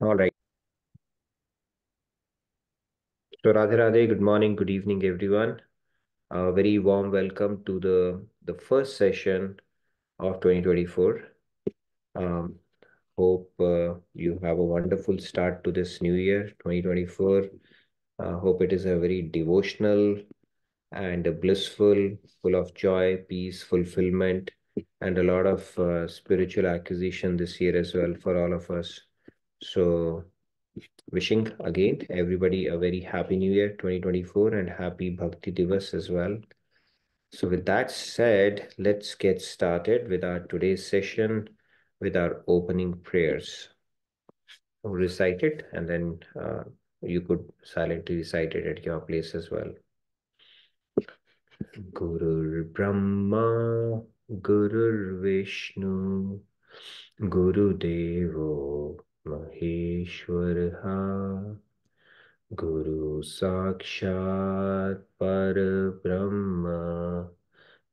All right. So Radhe Radhe, good morning, good evening, everyone. A very warm welcome to the the first session of 2024. Um, hope uh, you have a wonderful start to this new year, 2024. Uh, hope it is a very devotional and a blissful, full of joy, peace, fulfillment, and a lot of uh, spiritual acquisition this year as well for all of us. So wishing again everybody a very happy new year 2024 and happy bhakti divas as well. So with that said let's get started with our today's session with our opening prayers. I'll recite it and then uh, you could silently recite it at your place as well. Guru brahma guru vishnu guru devo Maheshwar हाँ। गुरु साक्षात पर ब्रह्म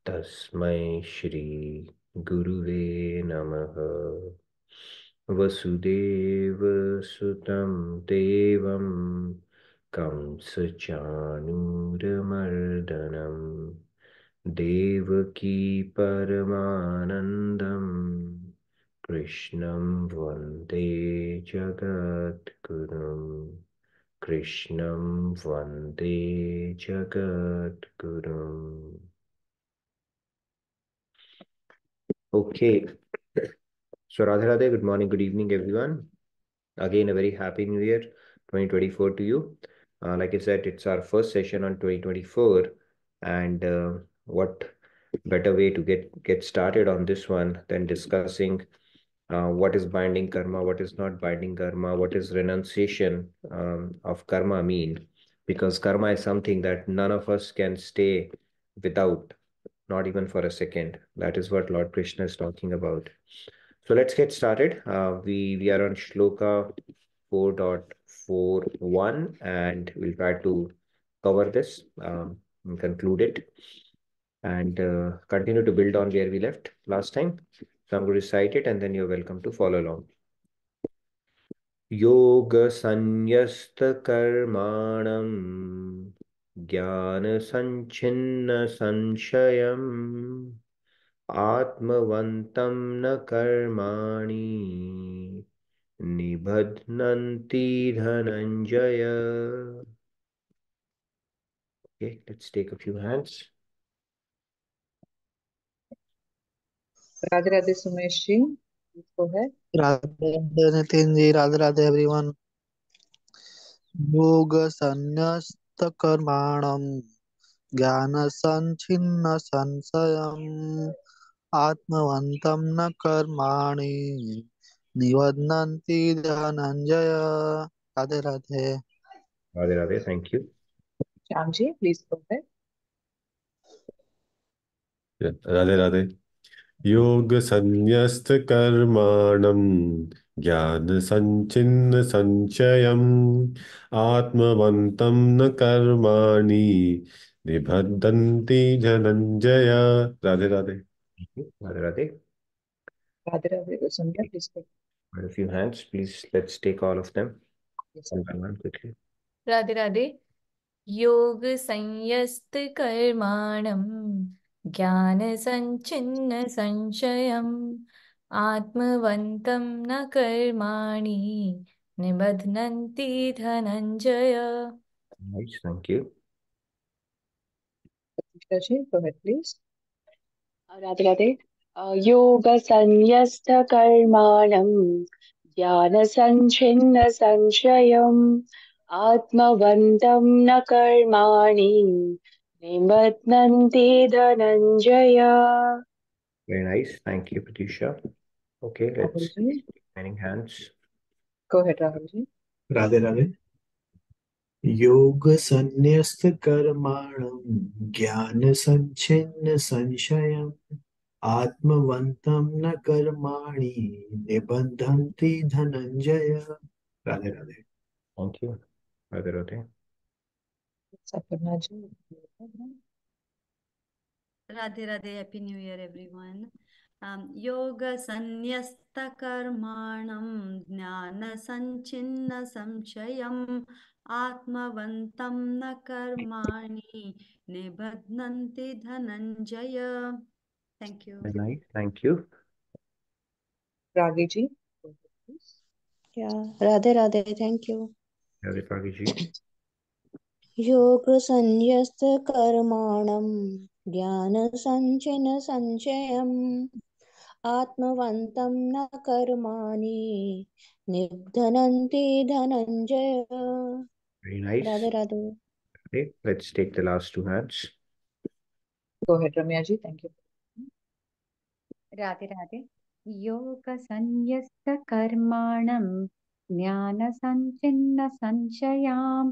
तस्म श्री गुरुवे नमः। वसुदेवसुतं देवं कंसचाणूरमर्दनं Devaki परमानंदम Krishnam Vande Jagadgurum Krishnam Vande Jagadgurum Okay, so Radha Radha, good morning, good evening everyone. Again, a very happy new year 2024 to you. Uh, like I said, it's our first session on 2024 and uh, what better way to get, get started on this one than discussing uh, what is binding karma, what is not binding karma, what is renunciation um, of karma mean? Because karma is something that none of us can stay without, not even for a second. That is what Lord Krishna is talking about. So let's get started. Uh, we, we are on Shloka 4.41 and we'll try to cover this um, and conclude it and uh, continue to build on where we left last time. So I'm going to recite it and then you're welcome to follow along. योगसंन्यस्तकर्माणं ज्ञानसञ्छिन्नसंशयम् आत्मवन्तं न कर्माणि निबध्नन्ति Dhananjay Okay, let's take a few hands. Radhe Radhe Sumesh ji को है? Radhe Radhe Nitin ji Radhe Radhe everyone भोग संन्यस्त कर्माणम ज्ञान संचिन्न संशयम आत्मवंतम न कर्माणि निवदन्ति Dhananjaya Radhe Radhe. Radhe Radhe thank you Shyam ji please go Radhe Radhe. योग संयस्त कर्माणम ज्ञान संचिन्न संचय आत्मवंत न कर्माणि निबद्धंती धनंजय राधे राधे। राधे राधे। राधे राधे राधे राधे। योग संयस्त कर्माणम ज्ञान संचिन्न संशयम आत्मवंतम न कर्माणि निबध्नन्ति Dhananjay Nice, thank you. Ji, go ahead, please. Radhe Radhe योगसंन्यस्तकर्माणं ज्ञानसञ्छिन्नसंशयम् आत्मवन्तं न कर्माणि Nimbadnante Very nice. Thank you, Patricia. Okay, let's remaining hands. Go ahead, Rahulji. Radhe Radhe. Yoga sanyast karmanam jnana योगसन्न्यस्तकर्माणं ज्ञानसञ्छिन्न संशयम् आत्मवन्तं न कर्माणि निबन्धन्ति Dhananjaya Radhe Radhe thank you Radhe Radhe. Radhe Radhe happy new year everyone योग संन्यस्त Year ज्ञान संचिन्न ज्ञानसञ्चिन्नसंशयम् आत्मवन्तं न कर्माणि निबध्नन्ति Dhananjaya thank you thank you Ragi ji क्या राधे राधे थैंक यू राधे रागी जी। योगसंन्यस्तकर्माणं ज्ञानसञ्चयनसञ्चयम् आत्मवन्तं न कर्माणि निबधनन्ति Dhananjay Very nice. Radhe, Radhe. Okay, let's take the last two hands. Go ahead, Ramya ji. Thank you. Radhe, Radhe. योगसंन्यस्तकर्माणं ज्ञानसञ्चिन्न संशयाम्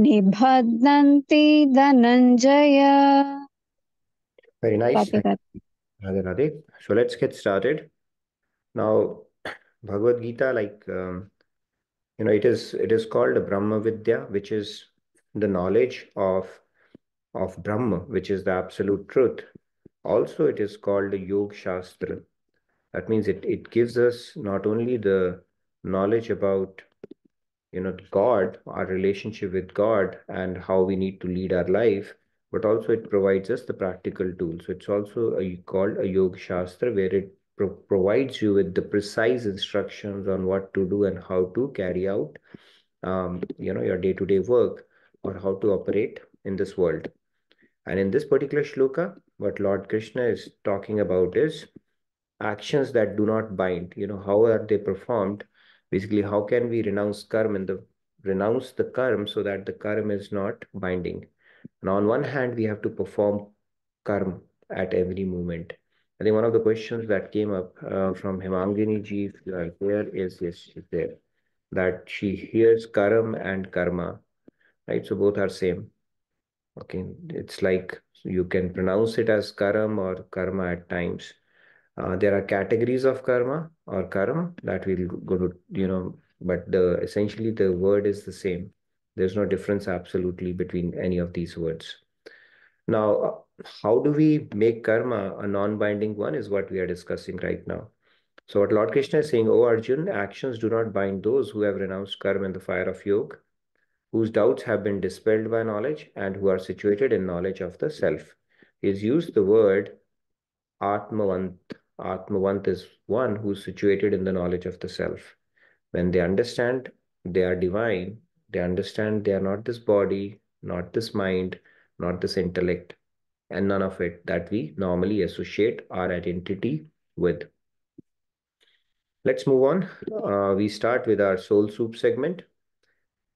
निबध्नन्ति Dhananjay Very nice. Radhe Thank Radhe. you. Radhe Radhe. So let's get started. Now, Bhagavad Gita, like um, you know, it is it is called Brahma Vidya, which is the knowledge of of Brahma, which is the absolute truth. Also, it is called the Yoga Shastra. That means it it gives us not only the knowledge about you know God, our relationship with God, and how we need to lead our life, but also it provides us the practical tools. So it's also a, called a Yoga Shastra, where it pro provides you with the precise instructions on what to do and how to carry out, um, you know, your day-to-day work or how to operate in this world. And in this particular shloka, what Lord Krishna is talking about is actions that do not bind. You know, how are they performed? Basically, how can we renounce karma and the renounce the karma so that the karma is not binding? And on one hand, we have to perform karma at every moment. I think one of the questions that came up uh, from Hemangini ji, if you are yes, she's there, that she hears karam and karma, right? So both are same. Okay, it's like you can pronounce it as karam or karma at times. Uh, there are categories of karma or karma that we'll go to, you know, but the essentially the word is the same. There's no difference absolutely between any of these words. Now, uh, how do we make karma a non-binding one is what we are discussing right now. So what Lord Krishna is saying, O Arjun, actions do not bind those who have renounced karma in the fire of yoga, whose doubts have been dispelled by knowledge and who are situated in knowledge of the self. He's used the word Atmavant. Atmavant is one who's situated in the knowledge of the self. When they understand they are divine, they understand they are not this body, not this mind, not this intellect, and none of it that we normally associate our identity with. Let's move on. Uh, we start with our soul soup segment,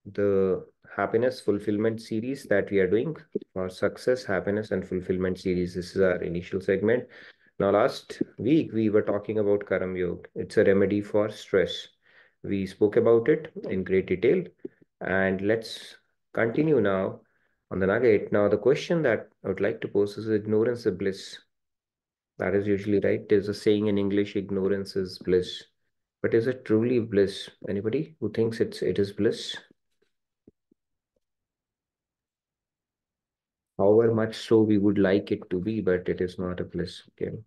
the happiness fulfillment series that we are doing for success, happiness, and fulfillment series. This is our initial segment. Now, last week we were talking about Karam Yoga. It's a remedy for stress. We spoke about it in great detail, and let's continue now on the nugget. Now, the question that I would like to pose is ignorance is bliss. That is usually right. There's a saying in English, ignorance is bliss. But is it truly bliss? Anybody who thinks it's it is bliss? However much so we would like it to be, but it is not a bliss. Okay.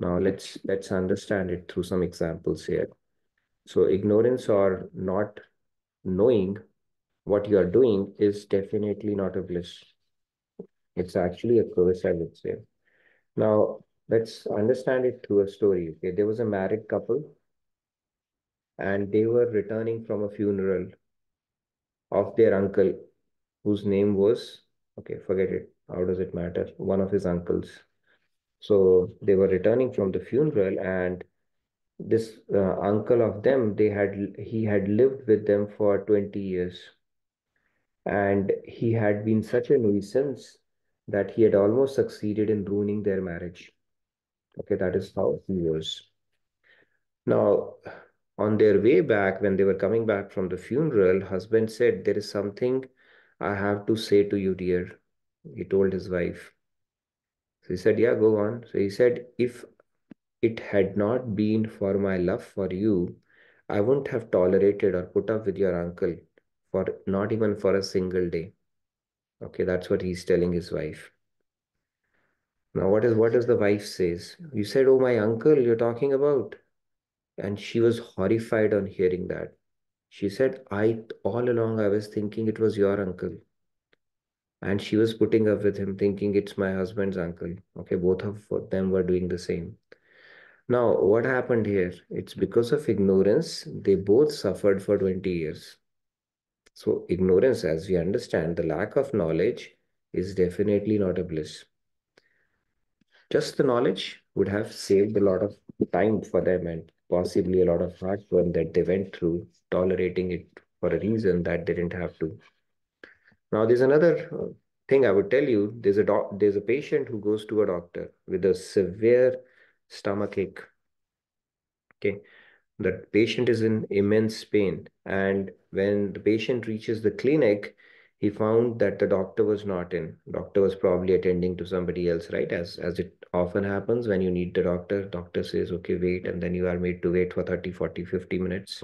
Now let's let's understand it through some examples here. So ignorance or not knowing what you are doing is definitely not a bliss. It's actually a curse, I would say. Now let's understand it through a story. Okay, there was a married couple and they were returning from a funeral of their uncle whose name was okay forget it how does it matter one of his uncles so they were returning from the funeral and this uh, uncle of them they had he had lived with them for 20 years and he had been such a nuisance that he had almost succeeded in ruining their marriage okay that is how he was Now, on their way back, when they were coming back from the funeral, husband said, There is something I have to say to you, dear. He told his wife. So he said, Yeah, go on. So he said, If it had not been for my love for you, I wouldn't have tolerated or put up with your uncle for not even for a single day. Okay, that's what he's telling his wife. Now, what is what does the wife says? You said, "Oh, my uncle, you're talking about," and she was horrified on hearing that. She said, "I all along I was thinking it was your uncle." And she was putting up with him, thinking it's my husband's uncle. Okay, both of them were doing the same. Now, what happened here? It's because of ignorance, they both suffered for 20 years. So, ignorance, as we understand, the lack of knowledge is definitely not a bliss. Just the knowledge would have saved a lot of time for them and possibly a lot of heartburn that they went through, tolerating it for a reason that they didn't have to. Now, there's another uh, thing I would tell you. There's a doc there's a patient who goes to a doctor with a severe stomach ache. Okay, the patient is in immense pain, and when the patient reaches the clinic, he found that the doctor was not in. Doctor was probably attending to somebody else, right? As as it often happens when you need the doctor, doctor says, okay, wait, and then you are made to wait for 30, 40, 50 minutes.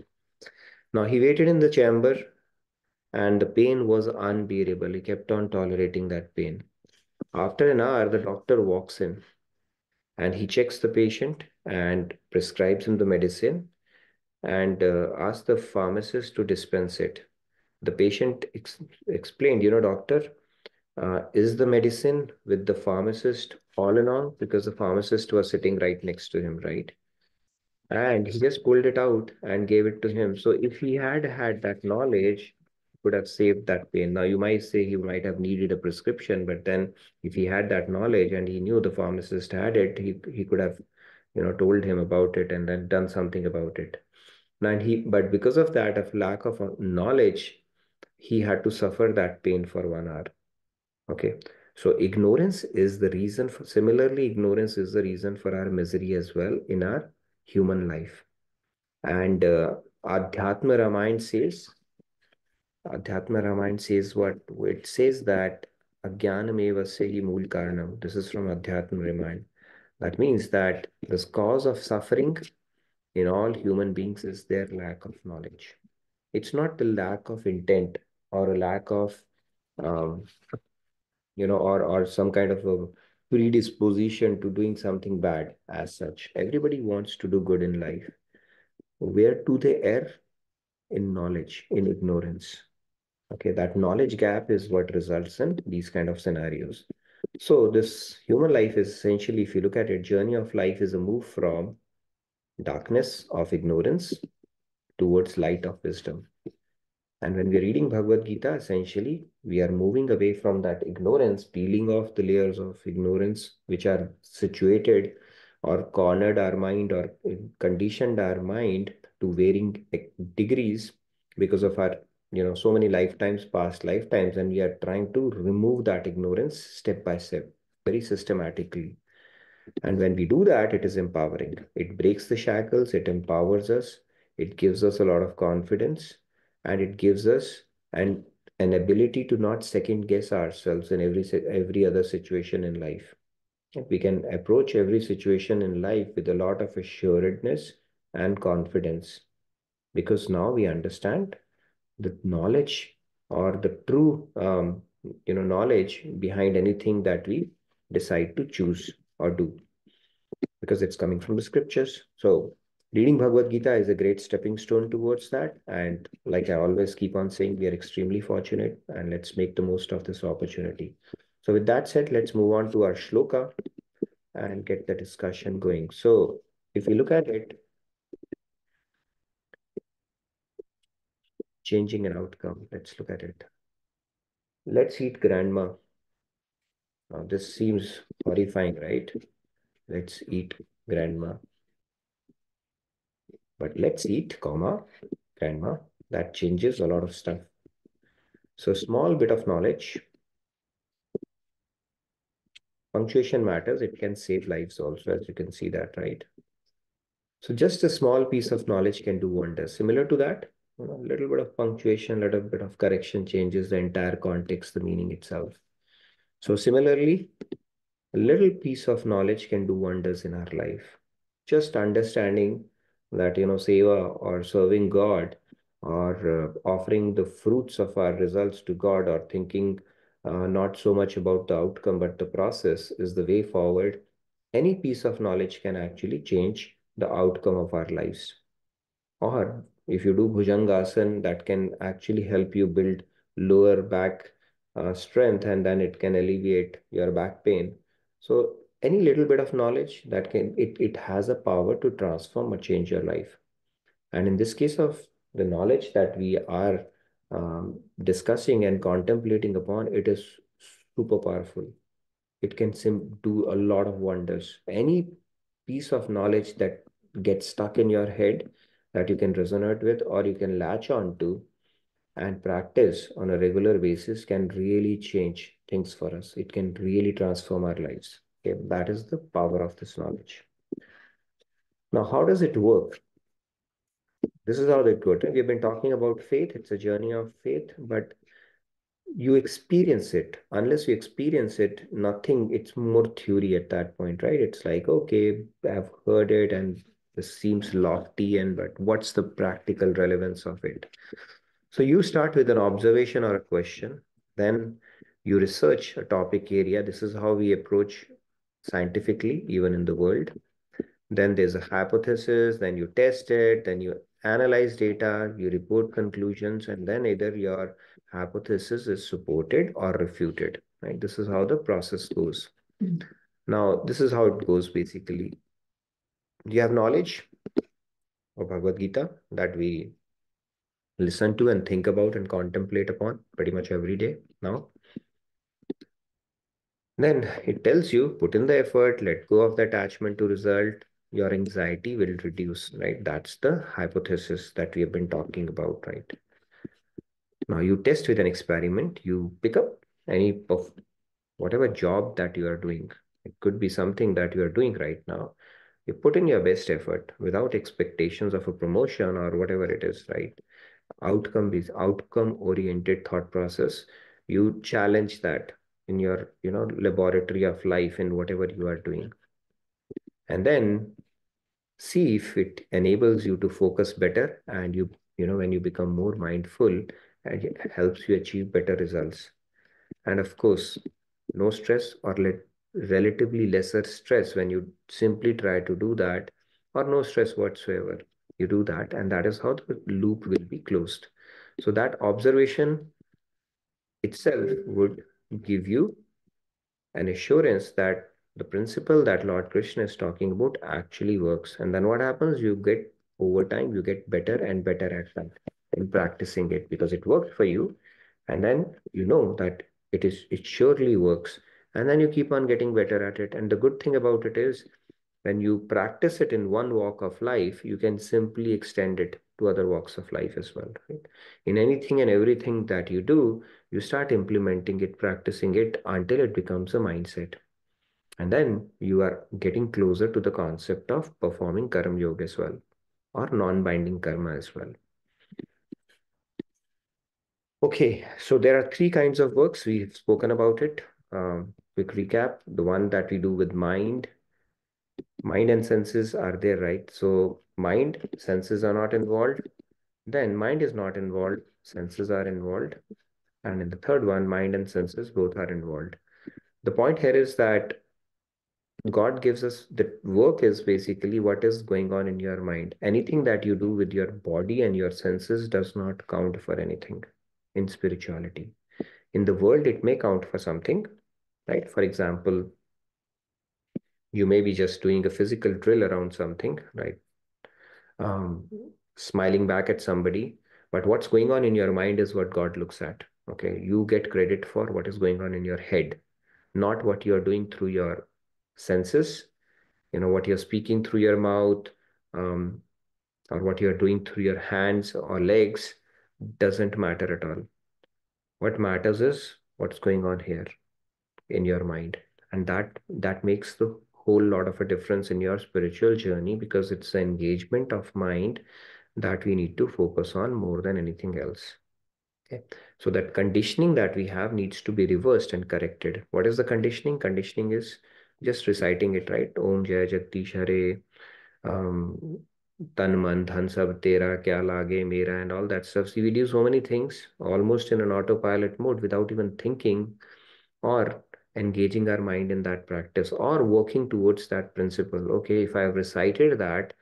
Now he waited in the chamber and the pain was unbearable. He kept on tolerating that pain. After an hour, the doctor walks in and he checks the patient and prescribes him the medicine and uh, asks the pharmacist to dispense it. The patient ex explained, you know, doctor, uh, is the medicine with the pharmacist all along? Because the pharmacist was sitting right next to him, right? And he just pulled it out and gave it to him. So if he had had that knowledge, could have saved that pain. Now, you might say he might have needed a prescription, but then if he had that knowledge and he knew the pharmacist had it, he, he could have, you know, told him about it and then done something about it. And he, but because of that, of lack of knowledge, he had to suffer that pain for one hour. Okay. So ignorance is the reason for, similarly, ignorance is the reason for our misery as well in our human life. And uh, Adhyatma Ramayana says, Adhyatma Ramayana says what? It says that Ajnanameva Sehi Mool Karanam. This is from Adhyatma Ramayana. That means that the cause of suffering in all human beings is their lack of knowledge. It's not the lack of intent or a lack of, um, you know, or, or some kind of a predisposition to doing something bad as such. Everybody wants to do good in life. Where do they err? In knowledge, in ignorance. Okay, that knowledge gap is what results in these kind of scenarios. So this human life is essentially, if you look at it, journey of life is a move from darkness of ignorance towards light of wisdom. And when we're reading Bhagavad Gita, essentially, we are moving away from that ignorance, peeling off the layers of ignorance which are situated or cornered our mind or conditioned our mind to varying degrees because of our you know so many lifetimes past lifetimes and we are trying to remove that ignorance step by step very systematically. And when we do that it is empowering. It breaks the shackles it empowers us it gives us a lot of confidence and it gives us an an ability to not second guess ourselves in every every other situation in life. We can approach every situation in life with a lot of assuredness and confidence because now we understand the knowledge or the true um, you know knowledge behind anything that we decide to choose or do. Because it's coming from the scriptures. So reading bhagavad gita is a great stepping stone towards that. And like i always keep on saying we are extremely fortunate and let's make the most of this opportunity. So with that said let's move on to our shloka and get the discussion going. So if we look at it changing an outcome. Let's look at it. Let's eat grandma. Now, this seems horrifying, right? Let's eat grandma. But let's eat, comma, grandma. That changes a lot of stuff. So small bit of knowledge. Punctuation matters. It can save lives also, as you can see that, right? So just a small piece of knowledge can do wonders. Similar to that, a little bit of punctuation, a little bit of correction changes the entire context, the meaning itself. So similarly, a little piece of knowledge can do wonders in our life. Just understanding that, you know, seva or serving God or uh, offering the fruits of our results to God or thinking uh, not so much about the outcome, but the process is the way forward. Any piece of knowledge can actually change the outcome of our lives. Or if you do Bhujangasana, that can actually help you build lower back uh, strength and then it can alleviate your back pain. So any little bit of knowledge that can, it, it has a power to transform or change your life. And in this case of the knowledge that we are um, discussing and contemplating upon, it is super powerful. It can sim do a lot of wonders. Any piece of knowledge that gets stuck in your head that you can resonate with or you can latch on to and practice on a regular basis can really change things for us. It can really transform our lives. Okay, that is the power of this knowledge. Now, how does it work? This is how it works. We've been talking about faith. It's a journey of faith, but you experience it. Unless you experience it, nothing, it's more theory at that point, right? It's like, okay, I've heard it and this seems lofty, and but what's the practical relevance of it? So you start with an observation or a question, then you research a topic area. This is how we approach scientifically, even in the world. Then there's a hypothesis, then you test it, then you analyze data, you report conclusions, and then either your hypothesis is supported or refuted, right? This is how the process goes. Hmm. Now, this is how it goes basically. Do you have knowledge of Bhagavad Gita that we listen to and think about and contemplate upon pretty much every day now. Then it tells you put in the effort, let go of the attachment to result, your anxiety will reduce, right? That's the hypothesis that we have been talking about, right? Now you test with an experiment, you pick up any of whatever job that you are doing. It could be something that you are doing right now. You put in your best effort without expectations of a promotion or whatever it is, right? Outcome is outcome oriented thought process. You challenge that in your, you know, laboratory of life in whatever you are doing. And then see if it enables you to focus better and you, you know, when you become more mindful, and it helps you achieve better results. And of course, no stress or let relatively lesser stress when you simply try to do that or no stress whatsoever. You do that and that is how the loop will be closed. So that observation itself would give you an assurance that the principle that Lord Krishna is talking about actually works. And then what happens? You get over time, you get better and better at that in practicing it because it works for you. And then you know that it is it surely works. And then you keep on getting better at it. And the good thing about it is when you practice it in one walk of life, you can simply extend it to other walks of life as well. Right? In anything and everything that you do, you start implementing it, practicing it until it becomes a mindset. And then you are getting closer to the concept of performing karma yoga as well, or non-binding karma as well. Okay, so there are three kinds of works. We've spoken about it. Um, quick recap, the one that we do with mind. Mind and senses are there, right? So mind, senses are not involved. Then mind is not involved, senses are involved. And in the third one, mind and senses both are involved. The point here is that God gives us the work is basically what is going on in your mind. Anything that you do with your body and your senses does not count for anything in spirituality. In the world, it may count for something, right? For example, you may be just doing a physical drill around something, right? Um, smiling back at somebody, but what's going on in your mind is what God looks at. Okay, you get credit for what is going on in your head, not what you're doing through your senses, you know, what you're speaking through your mouth, um, or what you're doing through your hands or legs doesn't matter at all. What matters is what's going on here in your mind. And that that makes the whole lot of a difference in your spiritual journey because it's the engagement of mind that we need to focus on more than anything else. Okay, so that conditioning that we have needs to be reversed and corrected. What is the conditioning? Conditioning is just reciting it, right? Om Jai Jagdish Hare, um, Tan Man Dhan Sab Tera, Kya Lage Mera, and all that stuff. See, we do so many things almost in an autopilot mode without even thinking or engaging our mind in that practice or working towards that principle. Okay, if I've recited that,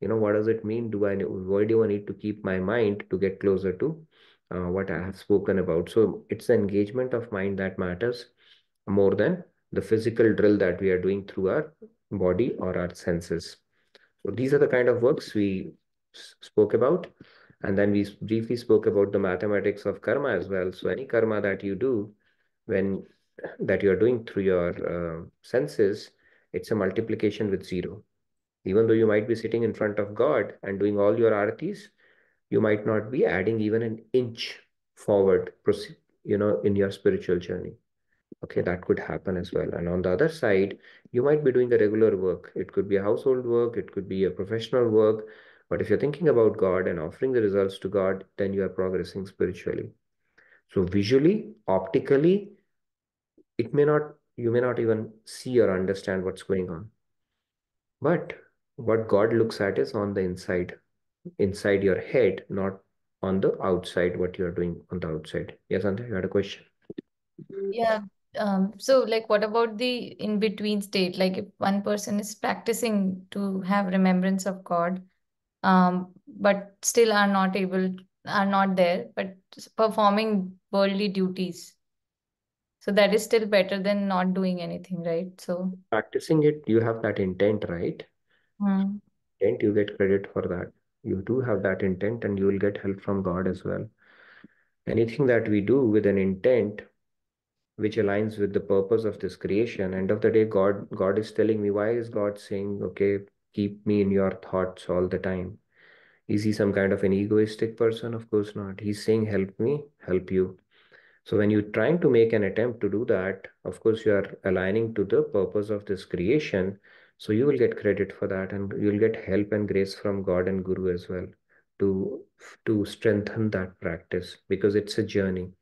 you know, what does it mean? Do I, why do I need to keep my mind to get closer to uh, what I have spoken about? So it's the engagement of mind that matters more than the physical drill that we are doing through our body or our senses. So these are the kind of works we spoke about. And then we briefly spoke about the mathematics of karma as well. So any karma that you do when that you're doing through your uh, senses, it's a multiplication with zero. Even though you might be sitting in front of God and doing all your aratis, you might not be adding even an inch forward, you know, in your spiritual journey. Okay, that could happen as well. And on the other side, you might be doing a regular work. It could be a household work, it could be a professional work. But if you're thinking about God and offering the results to God, then you are progressing spiritually. So visually, optically, it may not, you may not even see or understand what's going on. But what God looks at is on the inside, inside your head, not on the outside, what you're doing on the outside. Yes, Ante, you had a question? Yeah. Um, so like what about the in-between state? Like if one person is practicing to have remembrance of God, um, but still are not able, are not there, but performing worldly duties. So that is still better than not doing anything, right? So practicing it, you have that intent, right? Hmm. Intent, you get credit for that. You do have that intent and you will get help from God as well. Anything that we do with an intent which aligns with the purpose of this creation, end of the day, God, God is telling me, why is God saying, okay, keep me in your thoughts all the time? Is he some kind of an egoistic person? Of course not. He's saying, help me, help you. So when you're trying to make an attempt to do that, of course, you are aligning to the purpose of this creation. So you will get credit for that and you'll get help and grace from God and Guru as well to, to strengthen that practice because it's a journey.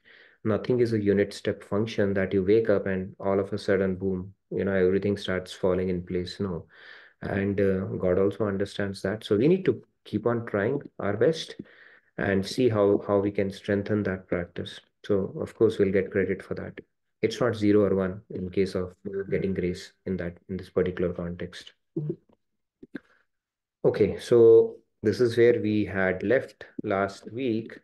Nothing is a unit step function that you wake up and all of a sudden, boom, you know, everything starts falling in place. No. And uh, God also understands that. So we need to keep on trying our best and see how, how we can strengthen that practice. So of course we'll get credit for that. It's not zero or one in case of getting grace in that in this particular context. Okay, so this is where we had left last week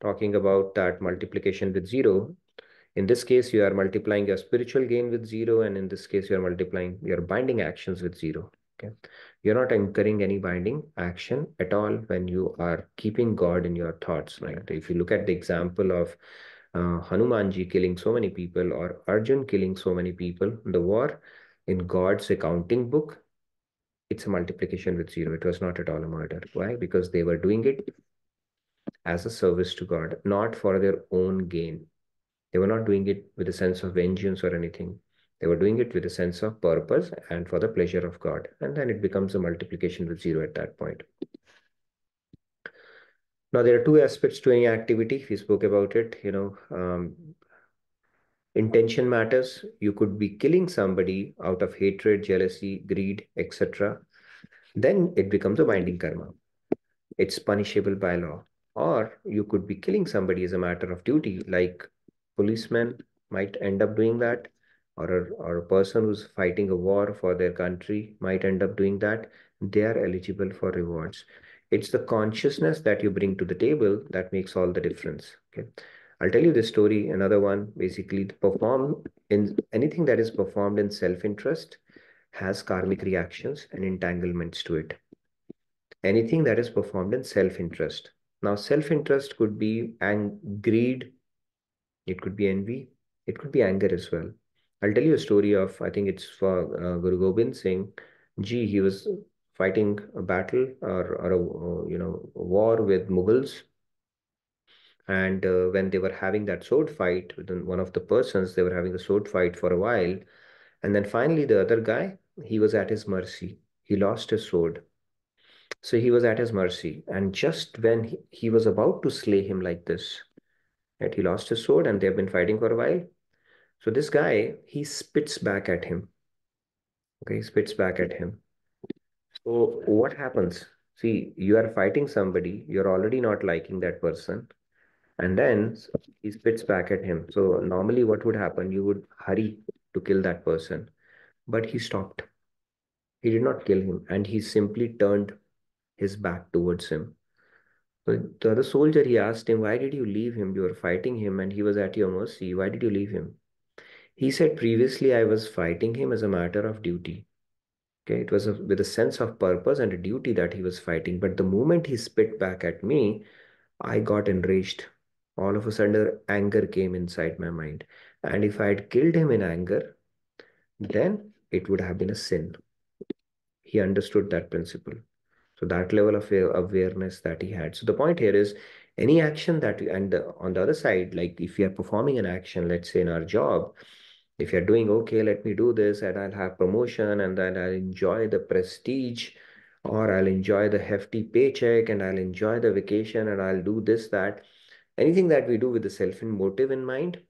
talking about that multiplication with zero. In this case, you are multiplying your spiritual gain with zero, and in this case, you are multiplying your binding actions with zero. Okay, you're not incurring any binding action at all when you are keeping God in your thoughts. Right? If you look at the example of uh, Hanumanji killing so many people or Arjun killing so many people, in the war in God's accounting book, it's a multiplication with zero. It was not at all a murder. Why? Because they were doing it as a service to God, not for their own gain. They were not doing it with a sense of vengeance or anything. They were doing it with a sense of purpose and for the pleasure of God. And then it becomes a multiplication with zero at that point. Now, there are two aspects to any activity. We spoke about it, you know, um, intention matters. You could be killing somebody out of hatred, jealousy, greed, etc. Then it becomes a binding karma. It's punishable by law. Or you could be killing somebody as a matter of duty, like policemen might end up doing that, or a, or a person who's fighting a war for their country might end up doing that. They are eligible for rewards. It's the consciousness that you bring to the table that makes all the difference. Okay. I'll tell you this story, another one, basically perform in anything that is performed in self-interest has karmic reactions and entanglements to it. Anything that is performed in self-interest. Now, self-interest could be and greed, it could be envy, it could be anger as well. I'll tell you a story of, I think it's for uh, Guru Gobind Singh. Ji, he was fighting a battle or, or a you know a war with Mughals. And uh, when they were having that sword fight with one of the persons, they were having a sword fight for a while. And then finally, the other guy, he was at his mercy. He lost his sword. So he was at his mercy. And just when he, he was about to slay him like this, right, he lost his sword and they've been fighting for a while. So this guy, he spits back at him. Okay, he spits back at him. So what happens? See, you are fighting somebody, you're already not liking that person, and then he spits back at him. So normally what would happen? You would hurry to kill that person, but he stopped. He did not kill him, and he simply turned his back towards him. So the other soldier, he asked him, Why did you leave him? You were fighting him, and he was at your mercy. Why did you leave him? He said, Previously, I was fighting him as a matter of duty. Okay, it was a, with a sense of purpose and a duty that he was fighting. But the moment he spit back at me, I got enraged. All of a sudden, anger came inside my mind. And if I had killed him in anger, then it would have been a sin. He understood that principle. So that level of awareness that he had. So the point here is any action that, and the, on the other side, like if we are performing an action, let's say in our job, if you're doing okay, let me do this and I'll have promotion and then I'll enjoy the prestige or I'll enjoy the hefty paycheck and I'll enjoy the vacation and I'll do this, that. Anything that we do with the self motive in mind,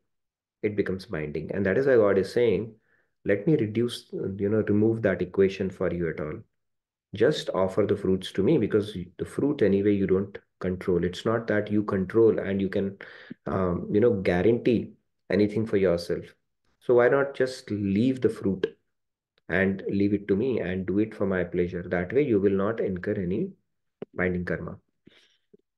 it becomes binding. And that is why God is saying, let me reduce, you know, remove that equation for you at all. Just offer the fruits to me because the fruit anyway you don't control. It's not that you control and you can, um, you know, guarantee anything for yourself. So why not just leave the fruit and leave it to me and do it for my pleasure? That way you will not incur any binding karma.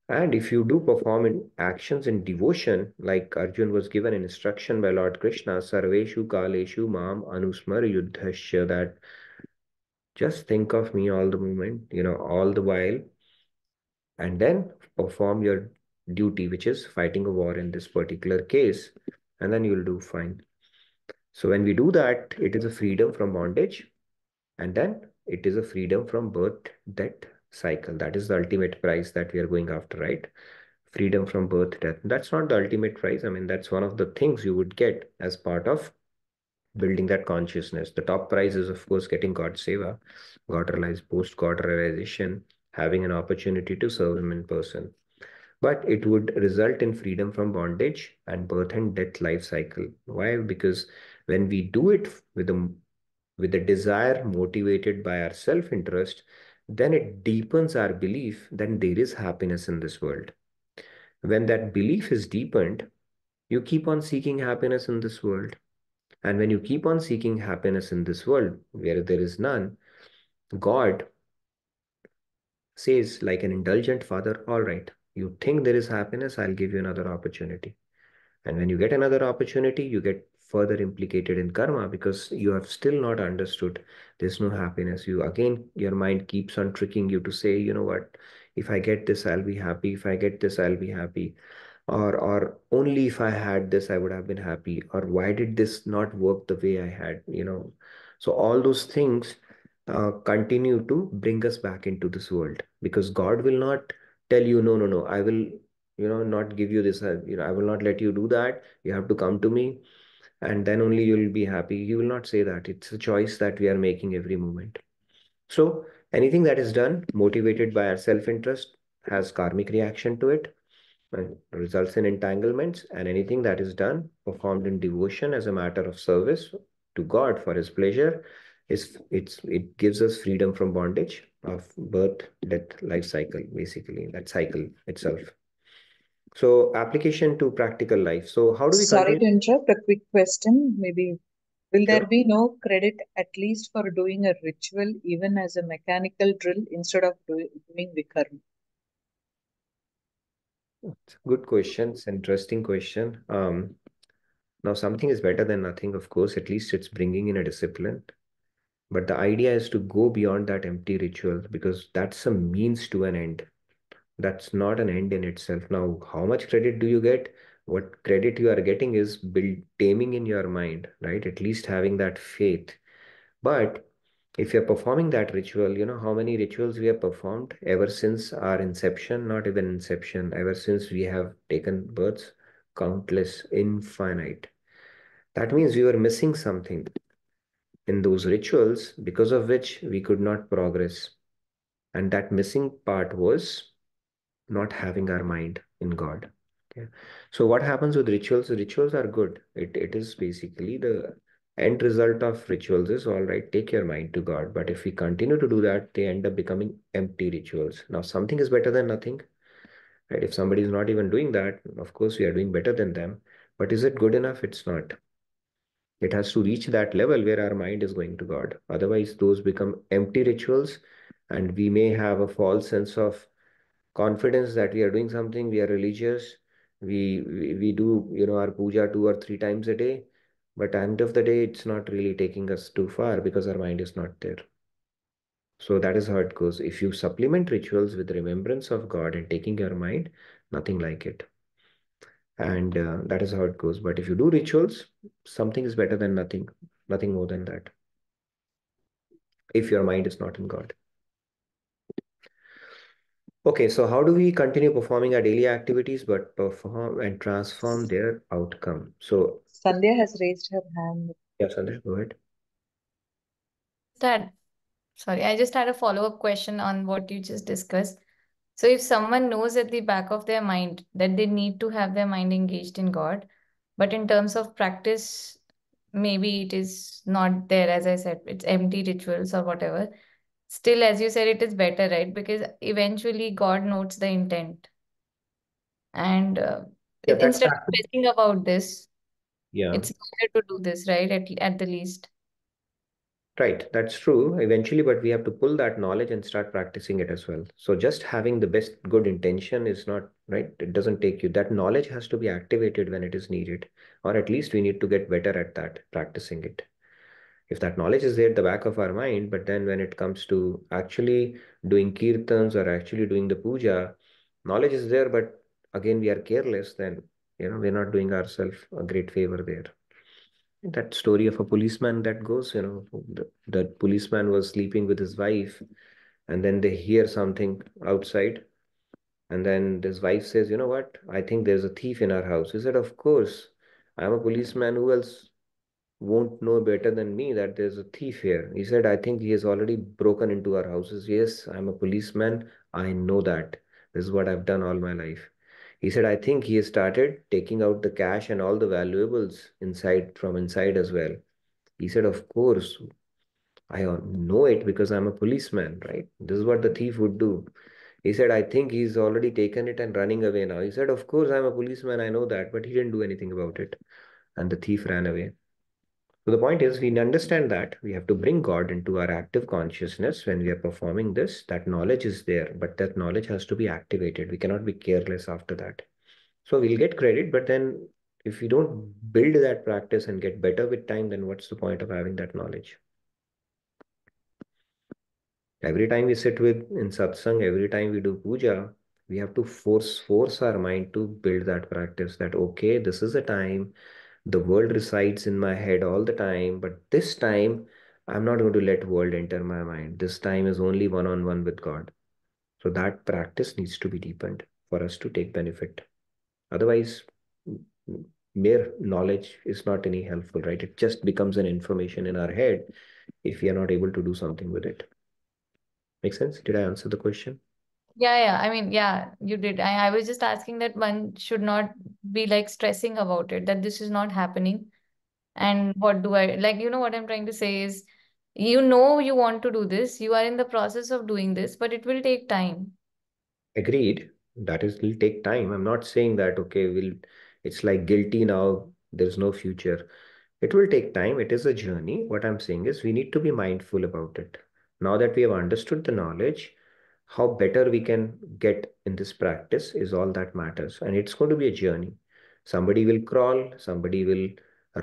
And if you do perform in actions in devotion, like Arjun was given an instruction by Lord Krishna, Sarveshu Kaleshu Mam Anusmar Yuddhasya, that just think of me all the moment, you know, all the while, and then perform your duty, which is fighting a war in this particular case, and then you'll do fine. So when we do that, it is a freedom from bondage. And then it is a freedom from birth, death cycle. That is the ultimate prize that we are going after, right? Freedom from birth, death. That's not the ultimate prize. I mean, that's one of the things you would get as part of building that consciousness. The top prize is, of course, getting God Seva, God realized, post God realization, having an opportunity to serve Him in person but it would result in freedom from bondage and birth and death life cycle. Why? Because when we do it with a with a desire motivated by our self-interest, then it deepens our belief that there is happiness in this world. When that belief is deepened, you keep on seeking happiness in this world. And when you keep on seeking happiness in this world where there is none, God says, like an indulgent father, all right, you think there is happiness, I'll give you another opportunity. And when you get another opportunity, you get further implicated in karma because you have still not understood there's no happiness. You again, your mind keeps on tricking you to say, you know what, if I get this, I'll be happy. If I get this, I'll be happy. Or, or only if I had this, I would have been happy. Or why did this not work the way I had, you know? So all those things uh, continue to bring us back into this world because God will not tell you, no, no, no, I will you know not give you this uh, you know i will not let you do that you have to come to me and then only you'll be happy. You will not say that. It's a choice that we are making every moment. So anything that is done motivated by our self-interest has karmic reaction to it and results in entanglements. And anything that is done performed in devotion as a matter of service to god for his pleasure is it's it gives us freedom from bondage of birth death life cycle basically that cycle itself so application to practical life. So how do we Sorry continue? to interrupt. A quick question, maybe. Will there be no credit at least for doing a ritual, even as a mechanical drill, instead of do, doing vikarma? Good question. It's an interesting question. Um, now something is better than nothing, of course. At least it's bringing in a discipline. But the idea is to go beyond that empty ritual because that's a means to an end. That's not an end in itself. Now, how much credit do you get? What credit you are getting is build taming in your mind, right? At least having that faith. But if you're performing that ritual, you know how many rituals we have performed ever since our inception, not even inception, ever since we have taken births, countless, infinite. That means we were missing something. in those rituals because of which we could not progress. And that missing part was not having our mind in God. Okay. So what happens with rituals? Rituals are good. It, it is basically the end result of rituals is all right, take your mind to God. But if we continue to do that, they end up becoming empty rituals. Now, something is better than nothing. Right? If somebody is not even doing that, of course, we are doing better than them. But is it good enough? It's not. It has to reach that level where our mind is going to God. Otherwise, those become empty rituals, and we may have a false sense of confidence that we are doing something, we are religious, we, we, we do, you know, our puja two or three times a day. But end of the day, it's not really taking us too far because our mind is not there. So that is how it goes. If you supplement rituals with remembrance of God and taking your mind, nothing like it. And uh, that is how it goes. But if you do rituals, something is better than nothing, nothing more than that. If your mind is not in God. Okay, so how do we continue performing our daily activities but perform and transform their outcome? So, Sandhya has raised her hand. yeah, Sandhya, go ahead. That, sorry, I just had a follow-up question on what you just discussed. So if someone knows at the back of their mind that they need to have their mind engaged in God, but in terms of practice, maybe it is not there, as I said, it's empty rituals or whatever. Still, as you said, it is better, right? Because eventually God notes the intent. And uh, Yeah, instead of stressing about this, Yeah. it's better to do this, right? At, at the least. Right, that's true eventually, but we have to pull that knowledge and start practicing it as well. So just having the best good intention is not right. It doesn't take you. That knowledge has to be activated when it is needed, or at least we need to get better at that, practicing it. If that knowledge is there at the back of our mind, but then when it comes to actually doing kirtans or actually doing the puja, knowledge is there, but again we are careless, then you know we're not doing ourselves a great favor there that story of a policeman that goes, you know, the, that policeman was sleeping with his wife, and then they hear something outside. And then his wife says, You know what? I think there's a thief in our house. He said, Of course, I'm a policeman. Who else won't know better than me that there's a thief here? He said, I think he has already broken into our houses. Yes, I'm a policeman. I know that. This is what I've done all my life. He said, I think he has started taking out the cash and all the valuables inside from inside as well. He said, Of course, I know it because I'm a policeman, right? This is what the thief would do. He said, I think he's already taken it and running away now. He said, Of course, I'm a policeman, I know that, but he didn't do anything about it. And the thief ran away. So the point is, we understand that we have to bring God into our active consciousness when we are performing this. That knowledge is there, but that knowledge has to be activated. We cannot be careless after that. So we'll get credit, but then if we don't build that practice and get better with time, then what's the point of having that knowledge? Every time we sit with in satsang, every time we do puja, we have to force force our mind to build that practice that okay, this is a time the world resides in my head all the time, but this time I'm not going to let world enter my mind. This time is only one-on-one with God. So that practice needs to be deepened for us to take benefit. Otherwise, mere knowledge is not any helpful, right? It just becomes an information in our head if we are not able to do something with it. Make sense? Did I answer the question? Yeah, yeah. I mean, yeah, you did. I, I was just asking that one should not be like stressing about it, that this is not happening. And what do I like? You know what I'm trying to say is, you know, you want to do this, you are in the process of doing this, but it will take time. Agreed. That is will take time. I'm not saying that, okay, we'll it's like guilty now, there's no future. It will take time. It is a journey. What I'm saying is we need to be mindful about it. Now that we have understood the knowledge, how better we can get in this practice is all that matters. And it's going to be a journey. Somebody will crawl, somebody will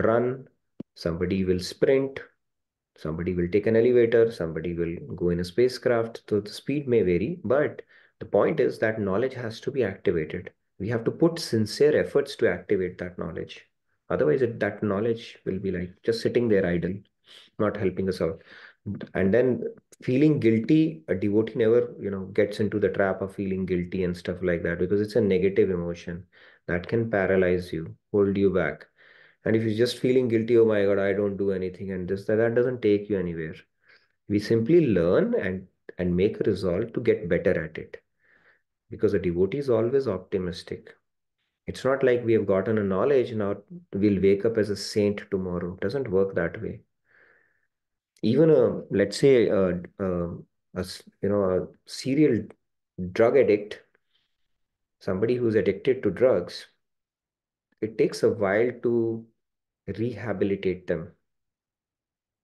run, somebody will sprint, somebody will take an elevator, somebody will go in a spacecraft. So the speed may vary, but the point is that knowledge has to be activated. We have to put sincere efforts to activate that knowledge. Otherwise, it, that knowledge will be like just sitting there idle, not helping us out. And then feeling guilty, a devotee never, you know, gets into the trap of feeling guilty and stuff like that because it's a negative emotion that can paralyze you, hold you back. And if you're just feeling guilty, oh my God, I don't do anything, and this, that, that doesn't take you anywhere. We simply learn and and make a resolve to get better at it. Because a devotee is always optimistic. It's not like we have gotten a knowledge, now we'll wake up as a saint tomorrow. It doesn't work that way. Even a, let's say, a, a, a you know, a serial drug addict, somebody who's addicted to drugs, it takes a while to rehabilitate them.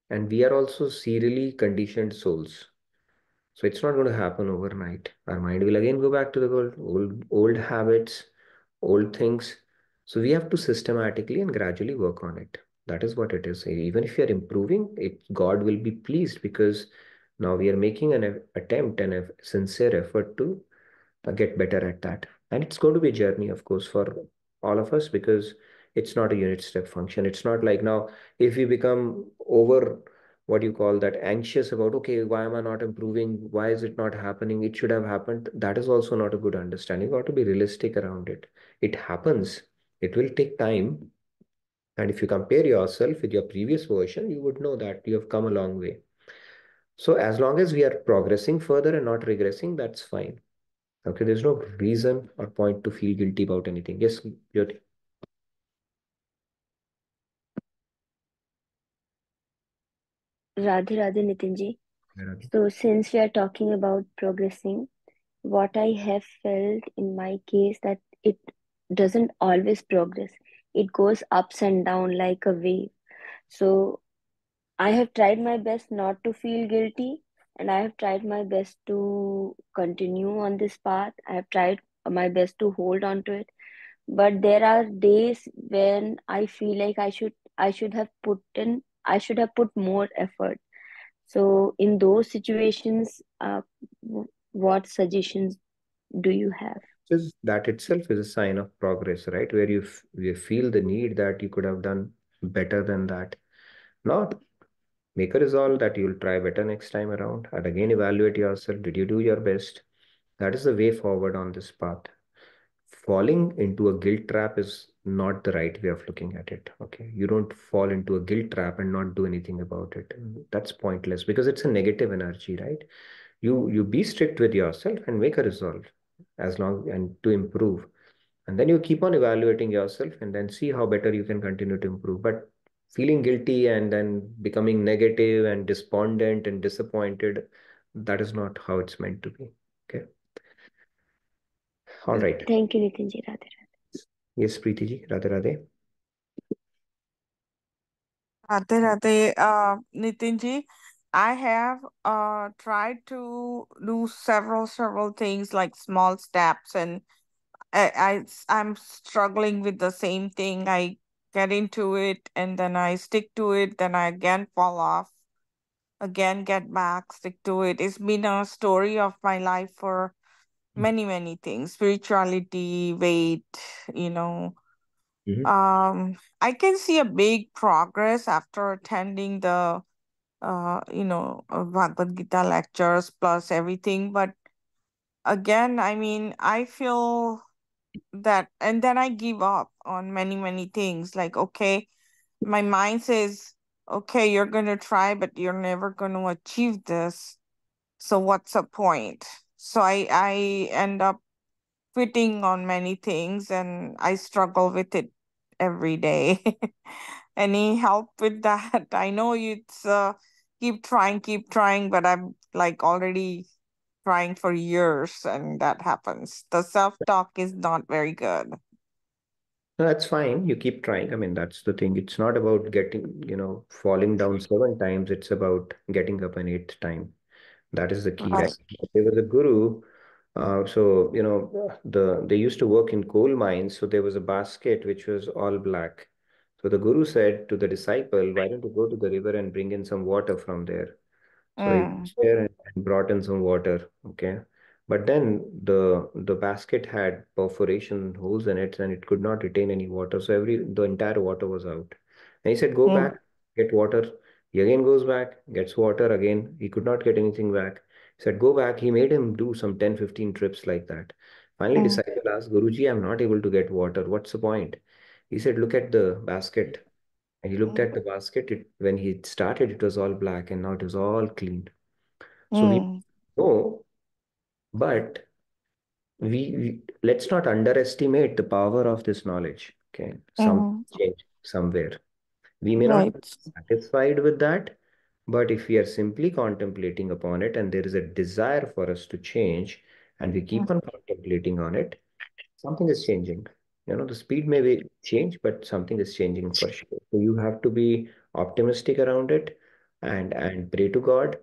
And we are also serially conditioned souls. So it's not going to happen overnight. Our mind will again go back to the old, old, old habits, old things. So we have to systematically and gradually work on it. That is what it is. Even if you're improving, it God will be pleased because now we are making an attempt and a sincere effort to uh, get better at that. And it's going to be a journey, of course, for all of us because it's not a unit step function. It's not like now if we become over what you call that anxious about okay why am i not improving? Why is it not happening? It should have happened. That is also not a good understanding. You got to be realistic around it. It happens. It will take time and if you compare yourself with your previous version you would know that you have come a long way so as long as we are progressing further and not regressing that's fine okay there's no reason or point to feel guilty about anything yes Jyoti. Radhe Radhe Nitinji. Radhe. So since we are talking about progressing, what I have felt in my case that it doesn't always progress. It goes ups and down like a wave. So I have tried my best not to feel guilty and I have tried my best to continue on this path. I have tried my best to hold on to it. But there are days when I feel like I should I should have put in I should have put more effort. So in those situations, uh, what suggestions do you have? Just that itself is a sign of progress, right? Where you, you feel the need that you could have done better than that. Not make a resolve that you'll try better next time around and again evaluate yourself. Did you do your best? That is the way forward on this path. Falling into a guilt trap is not the right way of looking at it. Okay. You don't fall into a guilt trap and not do anything about it. That's pointless because it's a negative energy, right? You you be strict with yourself and make a resolve as long and to improve. And then you keep on evaluating yourself and then see how better you can continue to improve. But feeling guilty and then becoming negative and despondent and disappointed, that is not how it's meant to be. Okay. All right. Thank you, Nitinji. Radhe Radhe. Yes, Preeti ji. Radhe Radhe. Radhe Radhe, uh, Nitinji. I have uh tried to do several several things like small steps and I, I I'm struggling with the same thing. I get into it and then I stick to it, then I again fall off, again get back, stick to it. It's been a story of my life for many, many things. Spirituality, weight, you know. Mhm. Um, I can see a big progress after attending the uh, you know, uh, Bhagavad Gita lectures plus everything. But again, I mean, I feel that, and then I give up on many, many things. Like, okay, my mind says, okay, you're going to try, but you're never going to achieve this. So what's the point? So I, I end up quitting on many things and I struggle with it every day. Any help with that? I know it's uh, keep trying, keep trying, but I'm like already trying for years and that happens. The self-talk is not very good. No, that's fine. You keep trying. I mean, that's the thing. It's not about getting, you know, falling down seven times. It's about getting up an eighth time. That is the key, right? Right. There was a guru. Uh, so, you know, the they used to work in coal mines. So there was a basket which was all black. So the guru said to the disciple, why don't you go to the river and bring in some water from there? So he Mm. went there and brought in some water. Okay. But then the the basket had perforation holes in it and it could not retain any water. So every the entire water was out. And he said, Go Mm. back, get water. He again goes back, gets water again. He could not get anything back. He said, Go back. He made him do some 10, 15 trips like that. Finally, Mm. disciple asked, Guruji, I'm not able to get water. What's the point? He said, look at the basket. And he looked at the basket. It, when he started, it was all black, and now it was all cleaned. So we Mm. know, but we, we let's not underestimate the power of this knowledge. Okay, some Mhm. change somewhere. We may not be satisfied with that, but if we are simply contemplating upon it and there is a desire for us to change, and we keep on contemplating on it, something is changing. You know, the speed may be change, but something is changing for sure. So you have to be optimistic around it and and pray to God,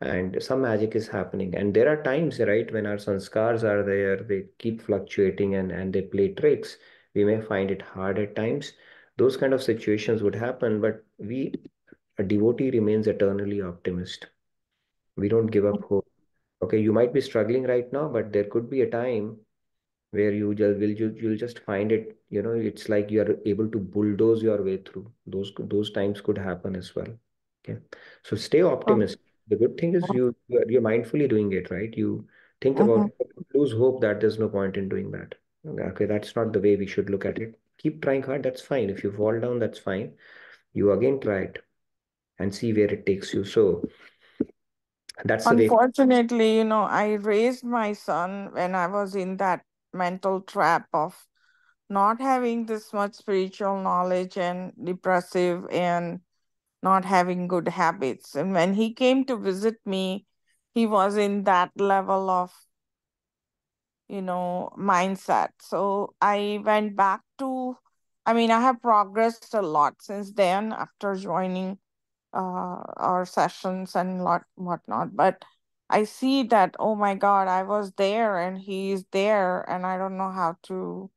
and some magic is happening. And there are times, right, when our sanskars are there, they keep fluctuating and and they play tricks. We may find it hard at times. Those kind of situations would happen, but we, a devotee remains eternally optimist. We don't give up hope. Okay, you might be struggling right now, but there could be a time where you just will you you'll just find it you know it's like you are able to bulldoze your way through. Those those times could happen as well okay? So stay oh. optimistic. The good thing is you you're, mindfully doing it right? You think about uh-huh. it lose hope that there's no point in doing that. Okay that's not the way we should look at it. Keep trying hard that's fine. If you fall down that's fine. You again try it and see where it takes you. So that's the way. Unfortunately, you know, I raised my son when I was in that mental trap of not having this much spiritual knowledge and depressive and not having good habits. And when he came to visit me, he was in that level of, you know, mindset. So I went back to, I mean, I have progressed a lot since then after joining uh, our sessions and lot whatnot. But I see that, oh my God, I was there and he's there, and I don't know how to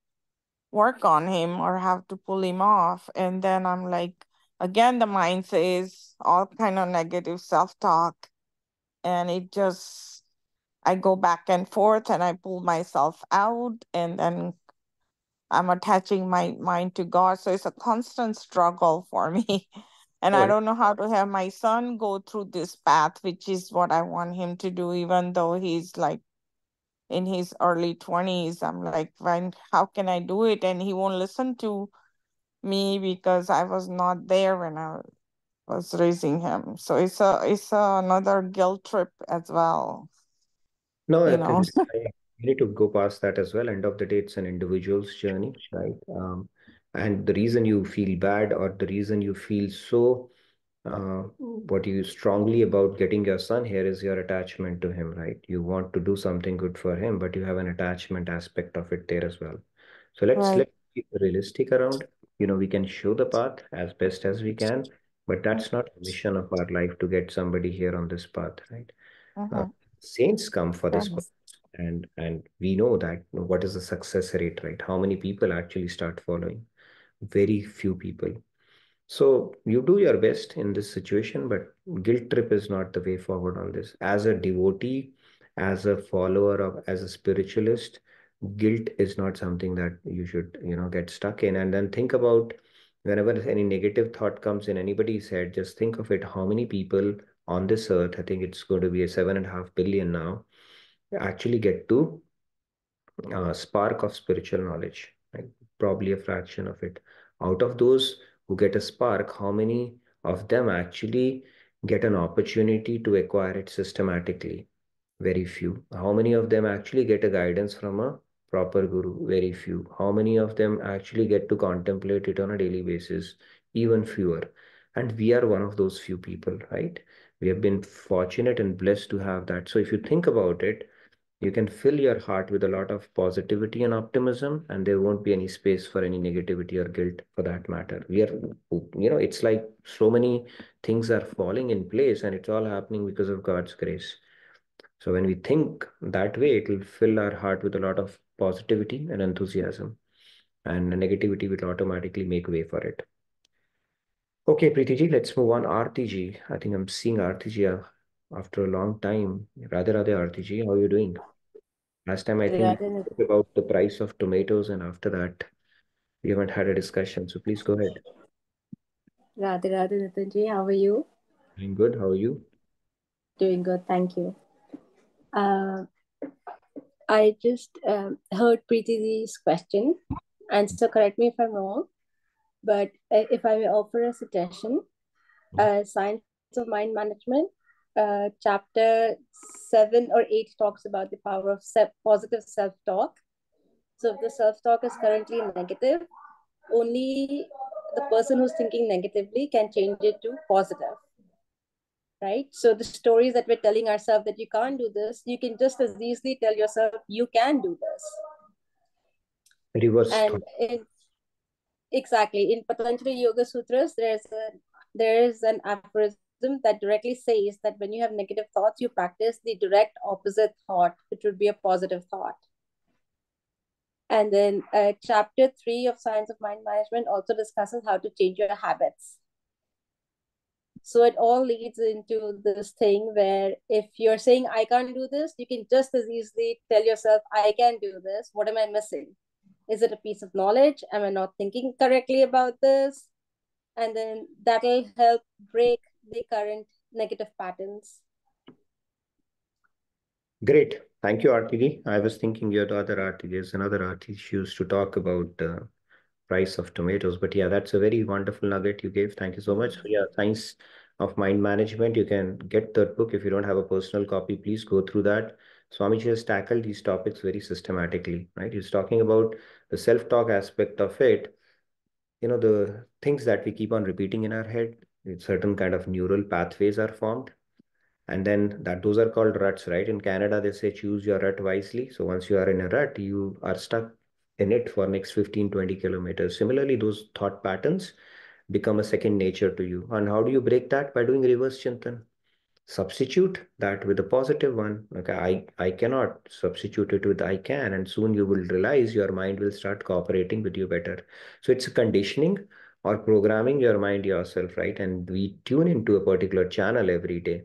work on him or how to pull him off. And then I'm like, again, the mind says all kind of negative self-talk, and it just I go back and forth and I pull myself out, and then I'm attaching my mind to God. So it's a constant struggle for me. And I don't know how to have my son go through this path, which is what I want him to do, even though he's like in his early 20s. I'm like, when, how can I do it? And he won't listen to me because I was not there when I was raising him. So it's a it's a, another guilt trip as well, No, you I know. think I we need to go past that as well. End of the day, it's an individual's journey, right? Um, and the reason you feel bad or the reason you feel so uh, what you strongly about getting your son here is your attachment to him, right? You want to do something good for him, but you have an attachment aspect of it there as well. So let's Right. let's be realistic around. You know, we can show the path as best as we can, but that's not the mission of our life to get somebody here on this path, right? Uh, Mhm. saints come for this Yes. and and we know that what is the success rate, right? How many people actually start following? Very few people. So you do your best in this situation, but guilt trip is not the way forward on this. As a devotee, as a follower of, as a spiritualist, guilt is not something that you should, you know, get stuck in. And then think about whenever any negative thought comes in anybody's head, just think of it, how many people on this earth, I think it's going to be a seven and a half billion now, actually get to uh, spark of spiritual knowledge, right? Probably a fraction of it. Out of those who get a spark, how many of them actually get an opportunity to acquire it systematically? Very few. How many of them actually get a guidance from a proper guru? Very few. How many of them actually get to contemplate it on a daily basis? Even fewer. And we are one of those few people, right? We have been fortunate and blessed to have that. So if you think about it, you can fill your heart with a lot of positivity and optimism, and there won't be any space for any negativity or guilt for that matter. We are, you know, it's like so many things are falling in place, and it's all happening because of God's grace. So when we think that way, it will fill our heart with a lot of positivity and enthusiasm, and negativity will automatically make way for it. Okay, Preeti let's move on. Ji, I think I'm seeing ji uh, after a long time. Radhe Radhe Aarti ji, how are you doing? Last time I think Radhe, about the price of tomatoes, and after that, we haven't had a discussion. So please go ahead. Radhe, Radhe, Nitinji, how are you? Doing good. How are you? Doing good, thank you. Uh, I just um, heard Preeti's question, and so correct me if I'm wrong. But uh, if I may offer a suggestion, uh, Science of Mind Management, uh, chapter seven or eight talks about the power of self, positive self-talk. So if the self-talk is currently negative, only the person who's thinking negatively can change it to positive. Right? So the stories that we're telling ourselves that you can't do this, you can just as easily tell yourself you can do this. Reverse And in exactly in Patanjali Yoga Sutras, there's a there is an aphorism that directly says that when you have negative thoughts, you practice the direct opposite thought, which would be a positive thought. And then uh, chapter three of Science of Mind Management also discusses how to change your habits. So it all leads into this thing where if you're saying, I can't do this, you can just as easily tell yourself, I can do this. What am I missing? Is it a piece of knowledge? Am I not thinking correctly about this? And then that'll help break the current negative patterns. Great. Thank you, Aarti ji. I was thinking you're the other Aarti ji. There's another Aarti ji she used to talk about uh, price of tomatoes. But yeah, that's a very wonderful nugget you gave. Thank you so much. Yeah, Science of Mind Management. You can get that book. If you don't have a personal copy, please go through that. Swamiji has tackled these topics very systematically, right? He's talking about the self-talk aspect of it. You know, the things that we keep on repeating in our head, certain kind of neural pathways are formed. And then that those are called ruts right? In canada they say choose your rut wisely. So once you are in a rut you are stuck in it for next 15 20 kilometers. Similarly those thought patterns become a second nature to you. And how do you break that? By doing reverse chintan. Substitute that with a positive one. Okay i i cannot substitute it with i can and soon you will realize your mind will start cooperating with you better. So it's a conditioning or programming your mind yourself right and we tune into a particular channel every day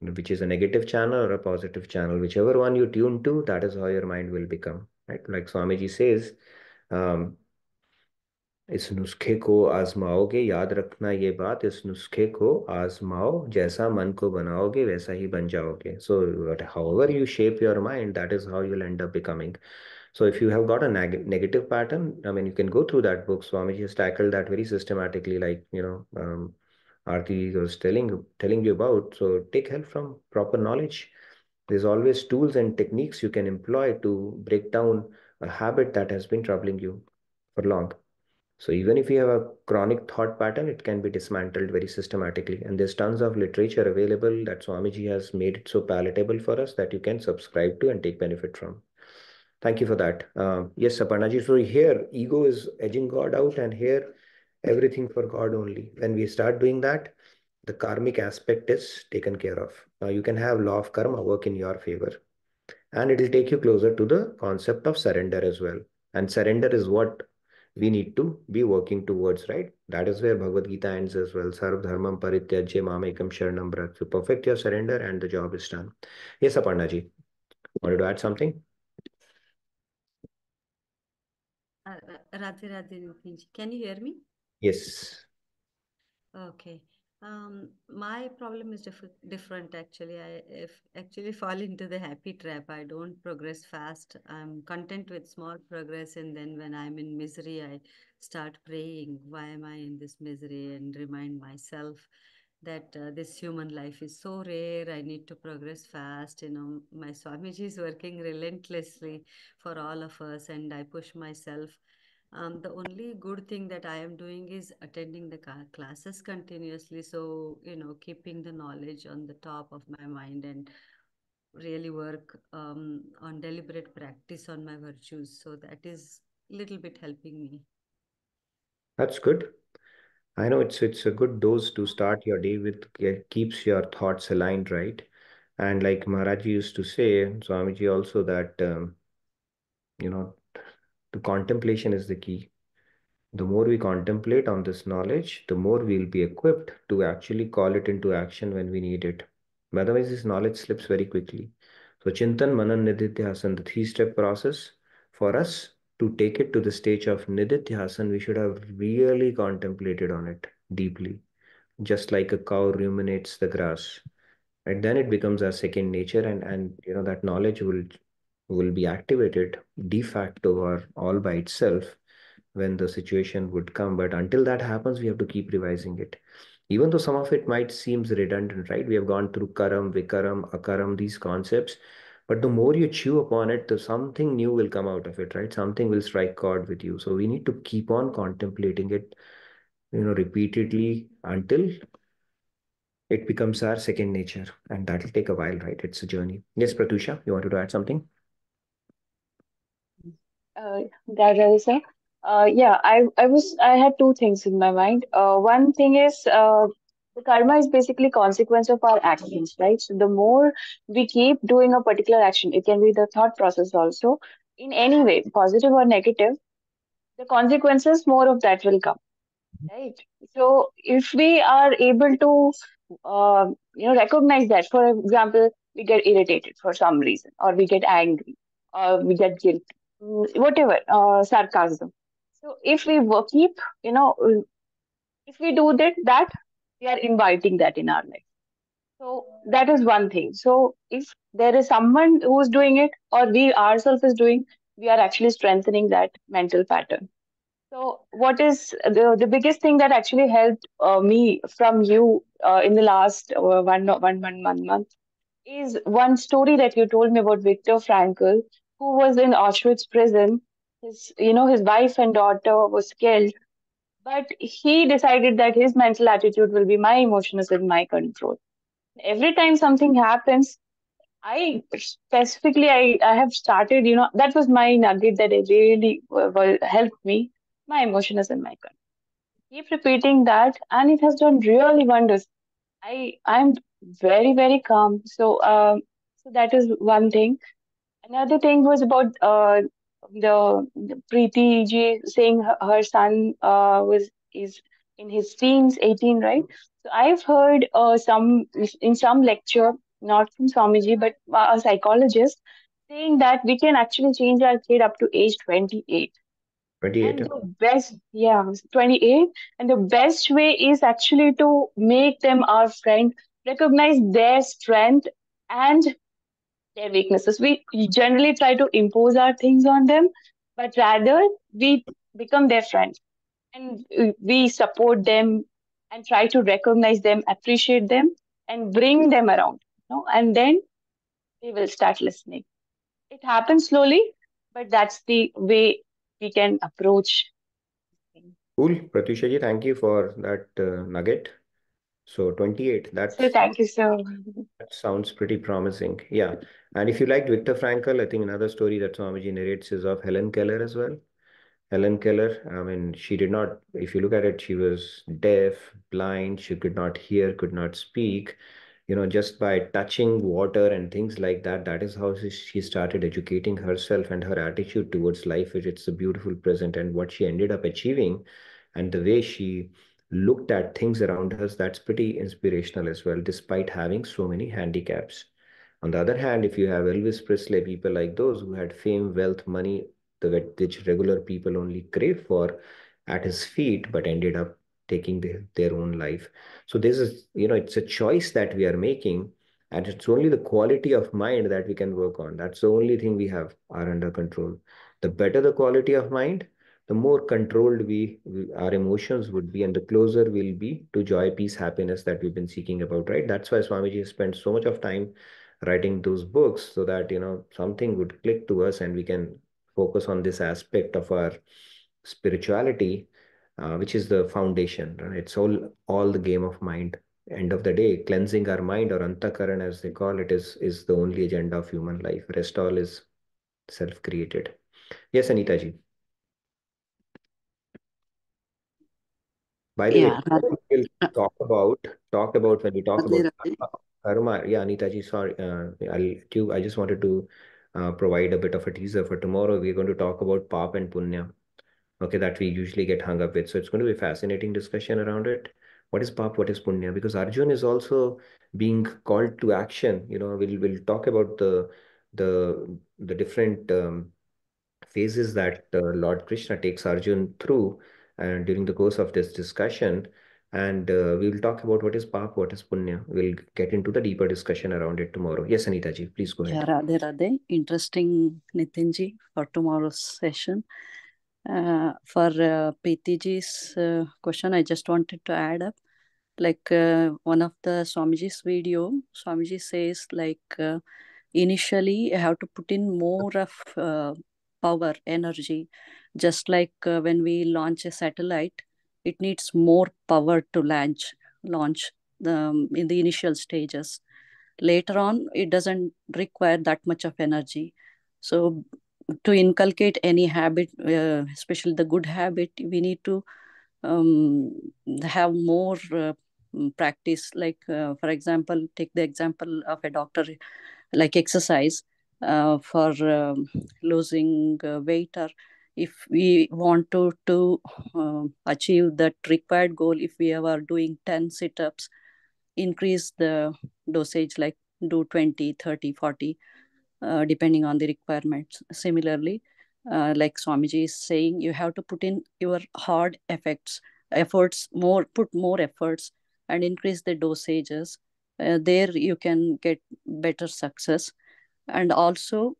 which is a negative channel or a positive channel. Whichever one you tune to, that is how your mind will become. Right? Like Swamiji says, um, इस नुस्खे को आजमाओगे याद रखना ये बात इस नुस्खे को आजमाओ जैसा मन को बनाओगे वैसा ही बन जाओगे so however you shape your mind that is how you'll end up becoming so if you have got a neg negative pattern i mean you can go through that book swamiji has tackled that very systematically like you know um, Arti was telling telling you about. So take help from proper knowledge. There's always tools and techniques you can employ to break down a habit that has been troubling you for long. So even if you have a chronic thought pattern, it can be dismantled very systematically. And there's tons of literature available that Swamiji has made it so palatable for us that you can subscribe to and take benefit from. Thank you for that. Uh, yes, Saparnaji. So here, ego is edging God out, and here, everything for God only. When we start doing that, the karmic aspect is taken care of. Now you can have law of karma work in your favor. And it will take you closer to the concept of surrender as well. And surrender is what we need to be working towards, right? That is where Bhagavad Gita ends as well. Sarv dharmam parityajya mamekam sharanam vraja. So perfect your surrender and the job is done. Yes, Aparna ji. Wanted to add something? Uh, Radhe Radhe. Can you hear me? Yes. Okay. Um, my problem is diff different actually. I if actually fall into the happy trap. I don't progress fast. I'm content with small progress, and then when I'm in misery, I start praying, why am I in this misery? And remind myself that uh, this human life is so rare. I need to progress fast. You know, my Swamiji is working relentlessly for all of us, and I push myself. Um, the only good thing that I am doing is attending the classes continuously. So, you know, keeping the knowledge on the top of my mind and really work um, on deliberate practice on my virtues. So that is a little bit helping me. That's good. I know it's it's a good dose to start your day with. It keeps your thoughts aligned, right? And like Maharaj used to say, Swamiji also that um, you know the contemplation is the key. The more we contemplate on this knowledge, the more we'll be equipped to actually call it into action when we need it. Otherwise, this knowledge slips very quickly. So, Chintan, Manan, Nididhyasan, the three step process for us to take it to the stage of Nididhyasan, we should have really contemplated on it deeply, just like a cow ruminates the grass. And then it becomes our second nature, and, and you know that knowledge will will be activated de facto or all by itself when the situation would come. But until that happens, we have to keep revising it. Even though some of it might seems redundant, right? We have gone through karam, vikaram, akaram, these concepts. But the more you chew upon it, the something new will come out of it, right? Something will strike chord with you. So we need to keep on contemplating it, you know, repeatedly until it becomes our second nature. And that'll take a while, right? It's a journey. Yes, Pratusha, you wanted to add something? Uh, sir. Uh, yeah, I, I was I had two things in my mind. Uh, one thing is uh, karma is basically consequence of our actions, right? So the more we keep doing a particular action, it can be the thought process also, in any way, positive or negative, the consequences, more of that will come, right? So if we are able to, uh, you know, recognize that, for example, we get irritated for some reason, or we get angry, or we get guilt, whatever, uh, sarcasm. So if we keep, you know, if we do that, that we are inviting that in our life. So that is one thing. So if there is someone who's doing it, or we ourselves is doing, we are actually strengthening that mental pattern. So what is the the biggest thing that actually helped uh, me from you uh, in the last uh, one one one one month is one story that you told me about Viktor Frankl, who was in Auschwitz prison. His, you know, his wife and daughter was killed, but he decided that his mental attitude will be my emotion is in my control. Every time something happens, I specifically I, I have started, you know, that was my nugget that it really well, helped me. My emotion is in my control. Keep repeating that, and it has done really wonders. I I'm very very calm. So um, so that is one thing. Another thing was about uh the, the Preeti ji saying her, her son uh was is in his teens, 18, right? So I've heard uh some in some lecture, not from Swamiji, but a psychologist saying that we can actually change our kid up to age 28. 28. And the best, yeah, 28. And the best way is actually to make them our friend, recognize their strength and their weaknesses. We generally try to impose our things on them, but rather we become their friends and we support them and try to recognize them, appreciate them, and bring them around. You know? And then they will start listening. It happens slowly, but that's the way we can approach. Cool. Pratusha ji, thank you for that uh, nugget. So 28, that's So thank you so that sounds pretty promising. Yeah. And if you liked Viktor Frankl, I think another story that Swamiji narrates is of Helen Keller as well. Helen Keller, I mean, she did not, if you look at it, she was deaf, blind, she could not hear, could not speak. You know, just by touching water and things like that, that is how she, she started educating herself and her attitude towards life, which it's a beautiful present and what she ended up achieving and the way she looked at things around us, that's pretty inspirational as well, despite having so many handicaps. On the other hand, if you have Elvis Presley, people like those who had fame, wealth, money, the which regular people only crave for at his feet, but ended up taking the, their own life. So this is, you know, it's a choice that we are making, and it's only the quality of mind that we can work on. That's the only thing we have are under control. The better the quality of mind, the more controlled we, we our emotions would be, and the closer we'll be to joy, peace, happiness that we've been seeking about, right? That's why Swamiji spent so much of time writing those books so that you know something would click to us and we can focus on this aspect of our spirituality, uh, which is the foundation. Right? It's all all the game of mind. End of the day, cleansing our mind or antakaran as they call it is is the only agenda of human life. Rest all is self-created. Yes, Anita ji. By the Yeah, way, we'll talk about talk about when we talk about karma. Yeah, Anita ji, sorry. Uh, I'll do. I just wanted to uh, provide a bit of a teaser for tomorrow. We're going to talk about pap and punya. Okay, that we usually get hung up with. So it's going to be a fascinating discussion around it. What is pap? What is punya? Because Arjun is also being called to action. You know, we'll we'll talk about the the the different um, phases that uh, Lord Krishna takes Arjun through and during the course of this discussion. And uh, we will talk about what is pap, what is punya. We'll get into the deeper discussion around it tomorrow. Yes, Anita ji, please go ahead Yeah. Radhe Radhe. Interesting, Nitin ji, for tomorrow's session. Uh, for uh, Preetiji's uh, question, I just wanted to add up. Like uh, one of the Swamiji's video, Swamiji says like uh, initially you have to put in more of uh, power, energy. Just like uh, when we launch a satellite, it needs more power to launch, launch um, in the initial stages. Later on, it doesn't require that much of energy. So to inculcate any habit, uh, especially the good habit, we need to um, have more uh, practice. Like, uh, for example, take the example of a doctor, like exercise uh, for um, losing uh, weight or if we want to to uh, achieve that required goal if we are doing 10 sit-ups increase the dosage like do 20 30 40 uh, depending on the requirements. Similarly uh, like swamiji is saying you have to put in your hard effects efforts more put more efforts and increase the dosages. Uh, there you can get better success. And also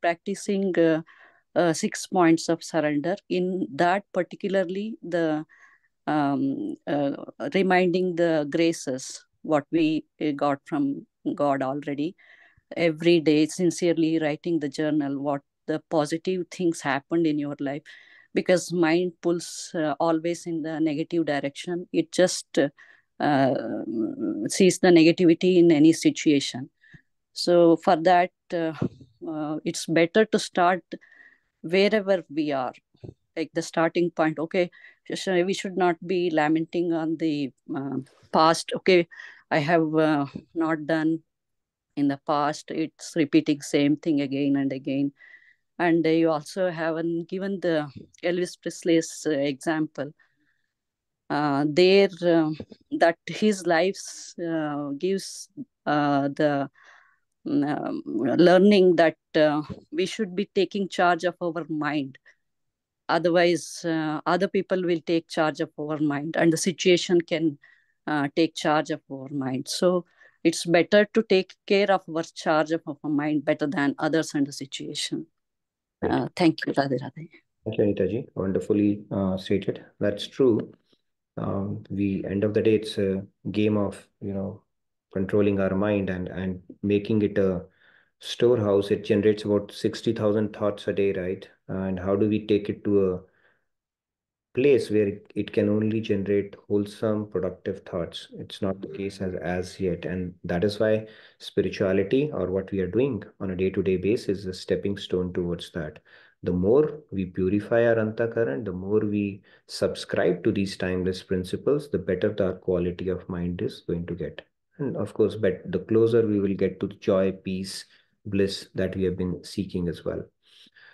practicing uh, uh, six points of surrender. In that particularly the um, uh, reminding the graces what we got from god already. Every day sincerely writing the journal what the positive things happened in your life. Because mind pulls uh, always in the negative direction. It just uh, sees the negativity in any situation. So for that uh, uh, it's better to start wherever we are like the starting point okay we should not be lamenting on the uh, past okay i have uh, not done in the past it's repeating same thing again and again. And you also haven't given the elvis presley's uh, example. Uh, there uh, that his life uh, gives uh, the um, learning that uh, we should be taking charge of our mind otherwise uh, other people will take charge of our mind and the situation can uh, take charge of our mind so it's better to take care of our charge of our mind better than others and the situation Thank you. uh, thank you radhe radhe Thank you, Anitaji. Wonderfully uh, stated. That's true. Um, we end of the day, it's a game of you know controlling our mind and and making it a storehouse. It generates about sixty thousand thoughts a day, right? And how do we take it to a place where it, can only generate wholesome, productive thoughts? It's not the case as as yet, and that is why spirituality or what we are doing on a day-to-day basis is a stepping stone towards that the more we purify our antakaran, the more we subscribe to these timeless principles, the better the quality of mind is going to get. And of course, but the closer we will get to the joy, peace, bliss that we have been seeking as well.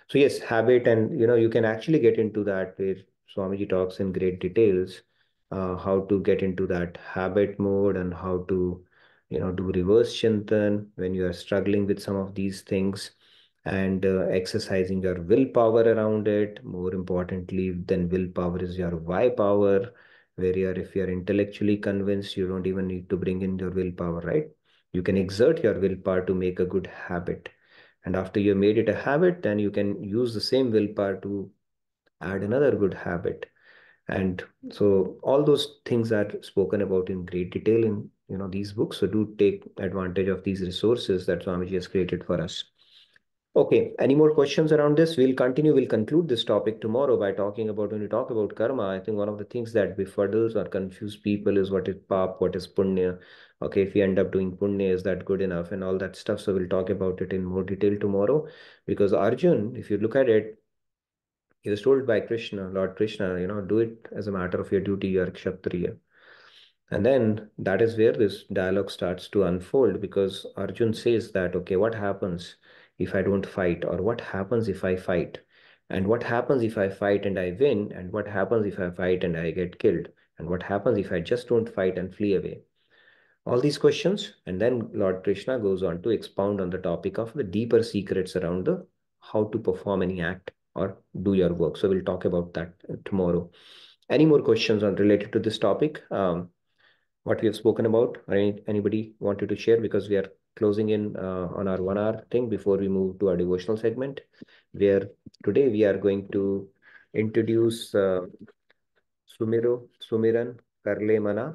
So yes, habit, and you know, you can actually get into that where Swamiji talks in great details uh, how to get into that habit mode and how to, you know, do reverse chintan when you are struggling with some of these things and uh, exercising your willpower around it. More importantly than willpower is your why power, where you're, if you're intellectually convinced, you don't even need to bring in your willpower, right? You can exert your willpower to make a good habit. And after you made it a habit, then you can use the same willpower to add another good habit. And so all those things are spoken about in great detail in you know these books. So do take advantage of these resources that Swamiji has created for us. Okay, any more questions around this? We'll continue, we'll conclude this topic tomorrow by talking about when we talk about karma. I think one of the things that befuddles or confuse people is what is pap, what is punya. Okay, if we end up doing punya, is that good enough and all that stuff? So we'll talk about it in more detail tomorrow. Because Arjun, if you look at it, he was told by Krishna, Lord Krishna, you know, do it as a matter of your duty, you are Kshatriya. And then that is where this dialogue starts to unfold because Arjun says that, okay, what happens if I don't fight? Or what happens if I fight? And what happens if I fight and I win? And what happens if I fight and I get killed? And what happens if I just don't fight and flee away? All these questions. And then Lord Krishna goes on to expound on the topic of the deeper secrets around the how to perform any act or do your work. So we'll talk about that tomorrow. Any more questions on related to this topic? Um, what we have spoken about or any, anybody wanted to share because we are closing in uh, on our one hour thing before we move to our devotional segment where today we are going to introduce uh, Sumiro, Sumiran Karle Mana,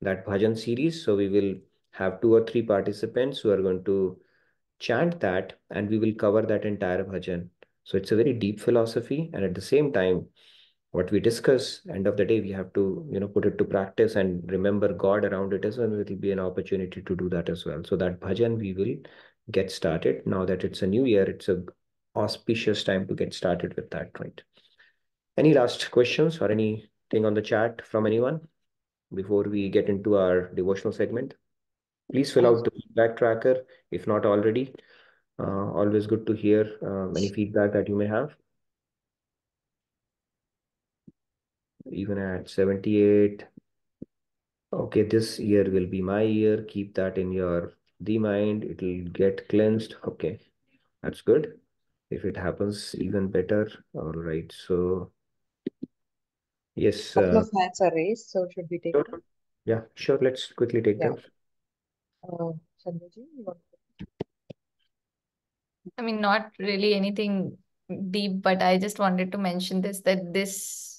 that bhajan series. So we will have two or three participants who are going to chant that and we will cover that entire bhajan. So it's a very deep philosophy and at the same time, what we discuss end of the day we have to you know put it to practice and remember god around it as well. It will be an opportunity to do that as well. So that bhajan we will get started. Now that it's a new year it's a auspicious time to get started with that right? Any last questions or anything on the chat from anyone before we get into our devotional segment? Please fill out the feedback tracker if not already. Uh, always good to hear um, any feedback that you may have even at 78 okay this year will be my year. Keep that in your the mind. It will get cleansed. Okay that's good. If it happens even better. All right so yes Couple uh, of hands are raised, so should we take sure. them? yeah sure. Let's quickly take Yeah. them. Uh, Sanjay ji, you want I mean, not really anything deep, but I just wanted to mention this that this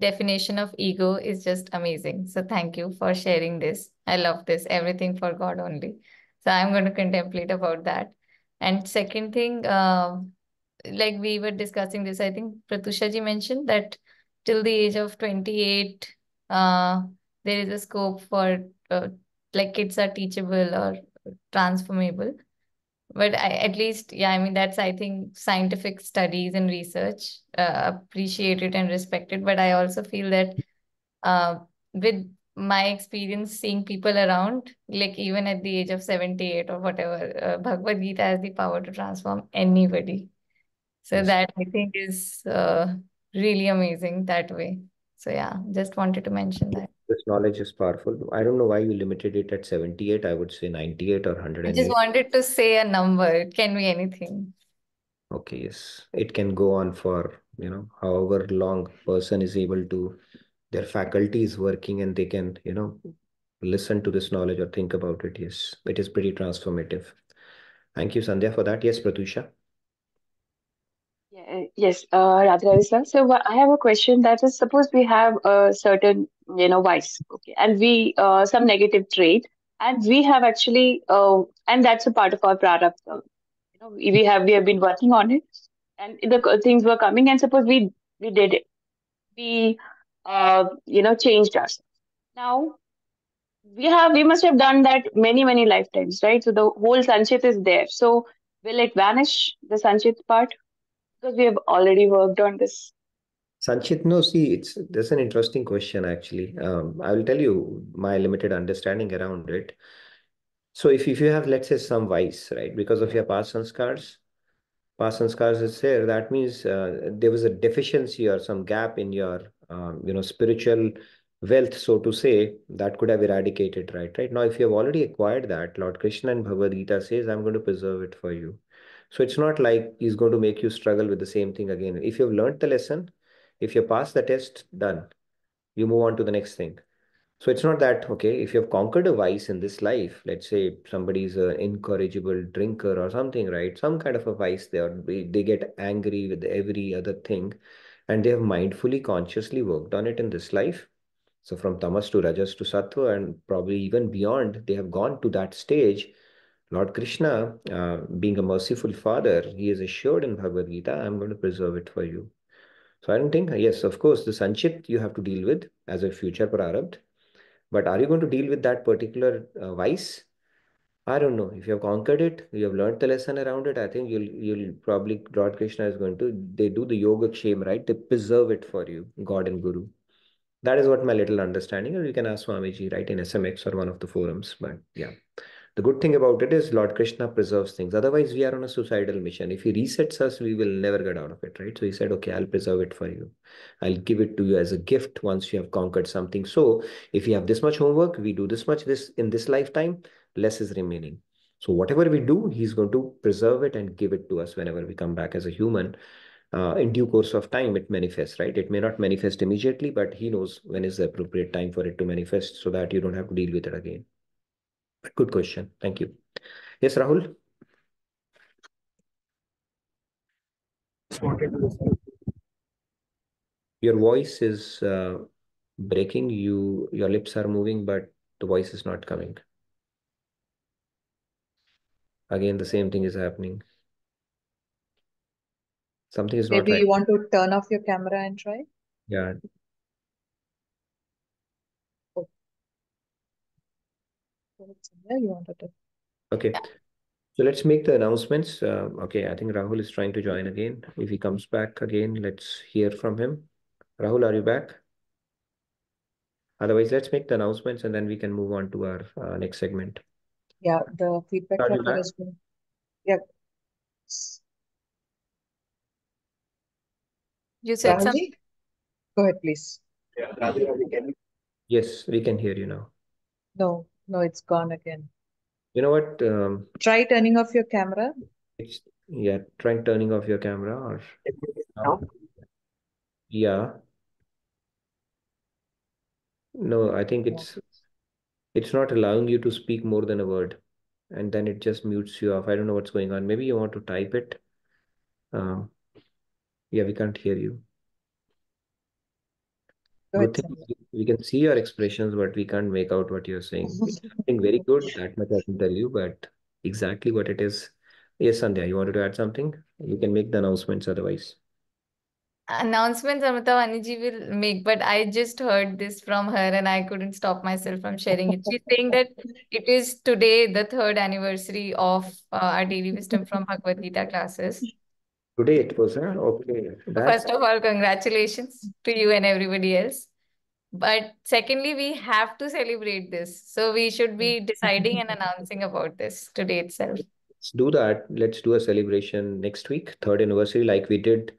definition of ego is just amazing. So thank you for sharing this. I love this. Everything for God only. So I'm going to contemplate about that. And second thing, um, like we were discussing this, I think Pratusha ji mentioned that till the age of 28, uh, there is a scope for uh, like kids are teachable or transformable. But I, at least, yeah, I mean, that's, I think, scientific studies and research uh, appreciate it and respect it. But I also feel that uh, with my experience seeing people around, like even at the age of 78 or whatever, uh, Bhagavad Gita has the power to transform anybody. So yes that I think is uh, really amazing that way. So yeah, just wanted to mention that. This knowledge is powerful i don't know why you limited it at 78 i would say 98 or 100. I just wanted to say a number. It can be anything. Okay, yes. It can go on for, you know, however long person is able to, their faculty is working and they can, you know, listen to this knowledge or think about it. Yes, it is pretty transformative. Thank you, Sandhya, for that. Yes, Pratusha. Yes, uh, Radha sir. So I have a question that is, suppose we have a certain, you know, vice, okay, and we uh, some negative trait, and we have actually, uh, and that's a part of our prarabdha. You know, we have we have been working on it, and the things were coming, and suppose we we did it, we, uh, you know, changed ourselves. Now we have we must have done that many many lifetimes, right? So the whole sanchit is there. So will it vanish, the sanchit part? Because we have already worked on this. Sanchit, no, see, it's that's an interesting question actually. Um, I will tell you my limited understanding around it. So if, if you have, let's say, some vice, right, because of your past sanskars, past sanskars is there, that means uh, there was a deficiency or some gap in your, um, you know, spiritual wealth, so to say, that could have eradicated, right? Right now, if you have already acquired that, Lord Krishna and Bhagavad Gita says, I'm going to preserve it for you. So it's not like he's going to make you struggle with the same thing again. If you've learned the lesson, if you pass the test, done. You move on to the next thing. So it's not that, okay, if you have conquered a vice in this life, let's say somebody is an incorrigible drinker or something, right? Some kind of a vice they, they get angry with every other thing and they have mindfully, consciously worked on it in this life. So from tamas to rajas to sattva and probably even beyond, they have gone to that stage. Lord Krishna, uh, being a merciful father, he is assured in Bhagavad Gita, I'm going to preserve it for you. So I don't think, yes, of course, the sanchit you have to deal with as a future prarabdha. But are you going to deal with that particular uh, vice? I don't know. If you have conquered it, you have learned the lesson around it. I think you'll you'll probably Lord Krishna is going to they do the yoga kshem, right? They preserve it for you, God and Guru. That is what my little understanding. Or you can ask Swamiji, right, in SMX or one of the forums. But yeah. The good thing about it is Lord Krishna preserves things. Otherwise, we are on a suicidal mission. If he resets us, we will never get out of it, right? So he said, okay, I'll preserve it for you. I'll give it to you as a gift once you have conquered something. So if you have this much homework, we do this much this in this lifetime, less is remaining. So whatever we do, he's going to preserve it and give it to us whenever we come back as a human. Uh, in due course of time, it manifests, right? It may not manifest immediately, but he knows when is the appropriate time for it to manifest so that you don't have to deal with it again. Good question. Thank you. Yes, Rahul. Just wanted to Your voice is uh, breaking. You your lips are moving, but the voice is not coming. Again, the same thing is happening. Something is not Maybe you want to turn off your camera and try? Yeah. Yeah, you wanted to. Okay. So let's make the announcements. Uh, okay, I think Rahul is trying to join again. If he comes back again, let's hear from him. Rahul, are you back? Otherwise, let's make the announcements and then we can move on to our uh, next segment. Yeah, the feedback Are you tracker back? has been. Yeah. You said Rahulji, something. go ahead, please. Yeah, Rahul, can you... Yes, we can hear you now. No, no, it's gone again. You know what? Um, Try turning off your camera. it's yeah, try turning off your camera or No. yeah. No, I think it's it's not allowing you to speak more than a word, and then it just mutes you off. I don't know what's going on. Maybe you want to type it. Um, yeah, we can't hear you. Go Good thing we can see your expressions, but we can't make out what you're saying. Something very good, that much I can tell you, but exactly what it is. Yes, Sandhya, you wanted to add something? You can make the announcements otherwise. Announcements Amrita Vaniji will make, but I just heard this from her and I couldn't stop myself from sharing it. She's saying that it is today the third anniversary of uh, our daily wisdom from Bhagavad Gita classes. Today it was, huh? Okay. That First of all, congratulations to you and everybody else. But secondly, we have to celebrate this. So we should be deciding and announcing about this today itself. let's do that. Let's do a celebration next week, third anniversary, like we did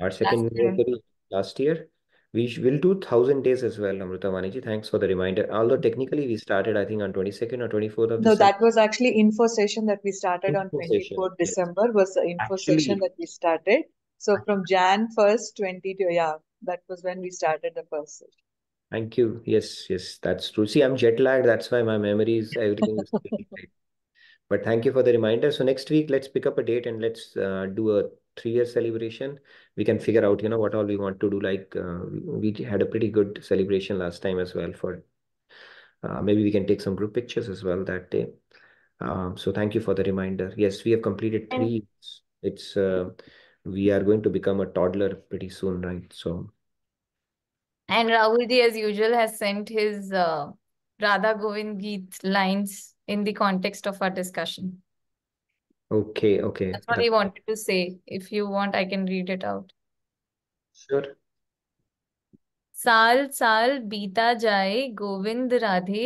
our second Last year. anniversary last year. We will do thousand days as well, Amrita Vaniji. Thanks for the reminder. Although technically we started, I think, on 22nd or 24th of No, December. that was actually info session that we started on Info session, 24th yes. December was the info session that we started. So from Jan 1st, 20 to, yeah, that was when we started the first session. Thank you. Yes, yes, that's true. See, I'm jet lagged. That's why my memory is everything is. But thank you for the reminder. So next week, let's pick up a date and let's uh, do a three-year celebration. We can figure out, you know, what all we want to do. Like uh, we, had a pretty good celebration last time as well. For uh, maybe we can take some group pictures as well that day. Um, so thank you for the reminder. Yes, we have completed three. It's uh, we are going to become a toddler pretty soon, right? So And Rahulji, as usual, has sent his uh, Radha Govind Geet lines in the context of our discussion. Okay, okay, That's what he wanted to say. If you want, I can read it out. sure. साल साल बीता जाए गोविंद राधे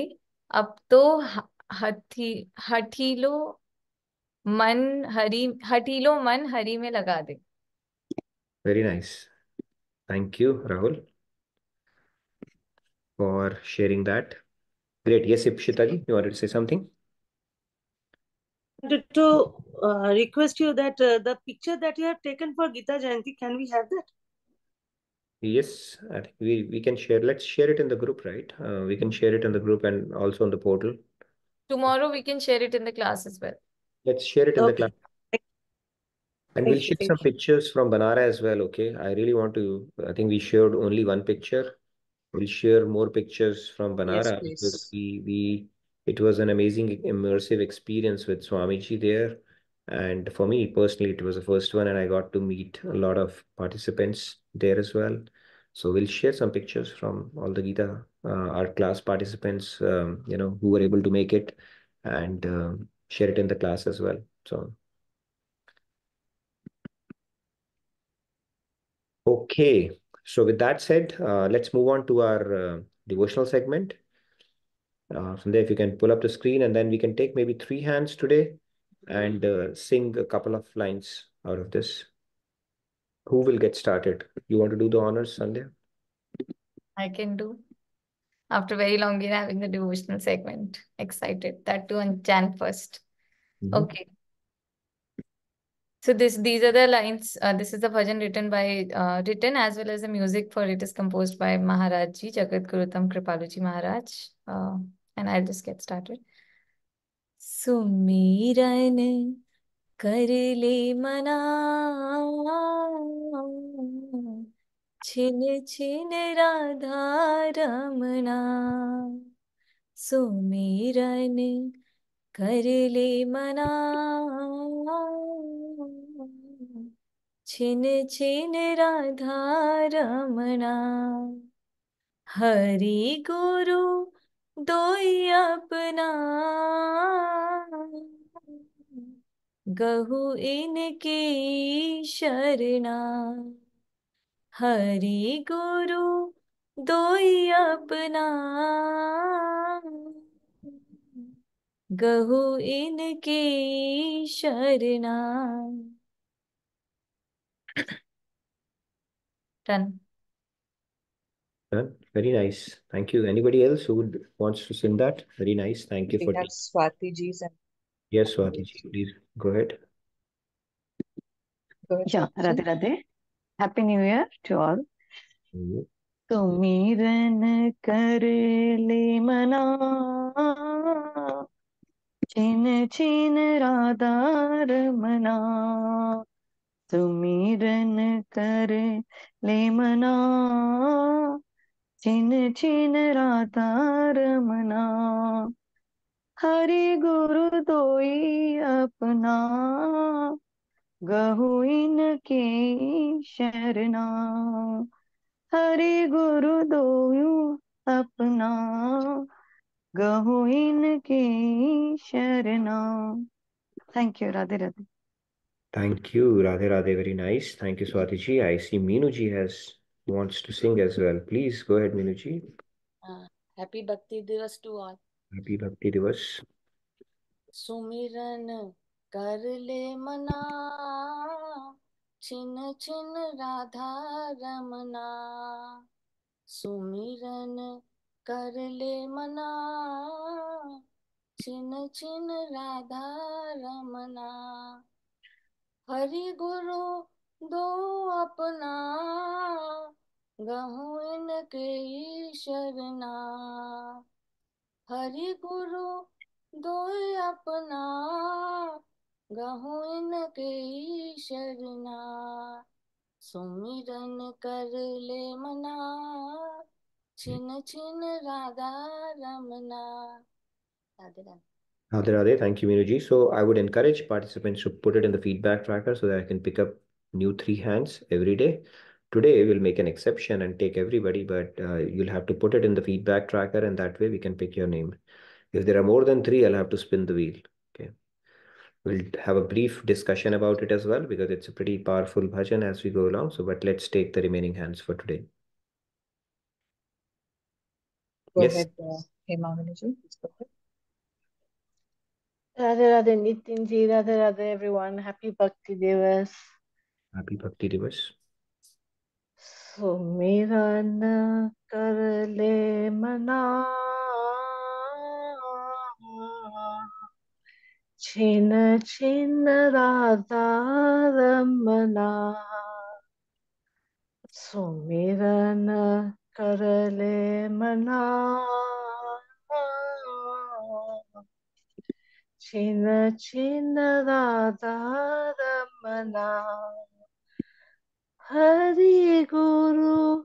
अब तो ह- हथी हठीलो मन हरी हठीलो मन हरी में लगा दे Very nice. Thank you, Rahul, for sharing that. Great. Yes, Ipshita ji, you wanted to say something? Wanted to uh, request you that uh, the picture that you have taken for Gita Jayanti, can we have that? Yes, I think we, we can share. Let's share it in the group, right? Uh, we can share it in the group and also on the portal. tomorrow we can share it in the class as well Let's share it in the class. And we'll Thank you. share some pictures from Banara as well, okay? I really want to, I think we shared only one picture. We'll share more pictures from Yes, Banara because please. we, we, it was an amazing immersive experience with Swamiji there. And for me personally, it was the first one, and I got to meet a lot of participants there as well. So we'll share some pictures from all the Gita, uh, our class participants, um, you know, who were able to make it and um, share it in the class as well. So, okay. So with that said, uh, let's move on to our uh, devotional segment. Uh, from there, if you can pull up the screen, and then we can take maybe three hands today and uh, sing a couple of lines out of this. Who will get started? You want to do the honors, Sandhya? I can do after very long we're having the devotional segment excited that too on Jan 1st Mhm. okay so this these are the lines uh, this is the bhajan written by uh, written as well as the music for it is composed by Maharaj ji Jagat Gurutam Kripaluji Maharaj uh, and I'll just get started सुमिरन कर ले मना छिन छिन राधा रमना सुमिरन कर ले मना छिन छिन राधा रमना हरि गुरु दोई अपना। गहु इनकी शरणा। हरि गुरु दोई अपना। गहु इनकी शरणा। Done. Done. Very nice. Thank you. Anybody else who would, wants to sing that? Very nice. Thank you We for have taking. Swati ji's and Yes, Swati ji, please go ahead. go ahead, Yeah, Swati ji. Radhe Radhe. Happy New Year to all. Mhm. सुमिरन कर ले मना छिन छिन राधा रमना सुमिरन कर ले मना छिन छिन राता रमना हरि गुरु दोई अपना। गहु इनके शरणा। हरि गुरु दोयु अपना। गहु इनके शरणा। Thank you Radhe Radhe. Thank you Radhe Radhe very nice thank you Swati ji. I see Meenu ji has wants to sing as well. Please go ahead, Meenu ji. Uh, happy Bhakti Divas to all. Happy Bhakti Divas. सुमिरन कर ले मना छिन छिन राधा रमना सुमिरन कर ले मना छिन छिन राधा रमना हरि गुरु दो अपना गहु इनके शरणा हरि गुरु दो अपना गहु इनके शरणा सुमिरन कर ले मना छिन छिन Radha Ramna Radhe Radhe Radhe Radhe. Thank you, Meenu. So I would encourage participants to put it in the feedback tracker so that I can pick up new three hands every day. Today we'll make an exception and take everybody, but uh, you'll have to put it in the feedback tracker and that way we can pick your name. If there are more than three, I'll have to spin the wheel. Okay. We'll have a brief discussion about it as well because it's a pretty powerful bhajan as we go along. So, but let's take the remaining hands for today. Go Yes. ahead, uh, Hemamini ji. Please go ahead. Radhe Radhe Nitin ji, Radhe Radhe everyone. Happy Bhakti Divas. Happy Bhakti Divas. सुमिरन कर ले मना। छिन छिन राधा रमना। सुमिरन कर ले मना। छिन छिन राधा रमना। हरि गुरु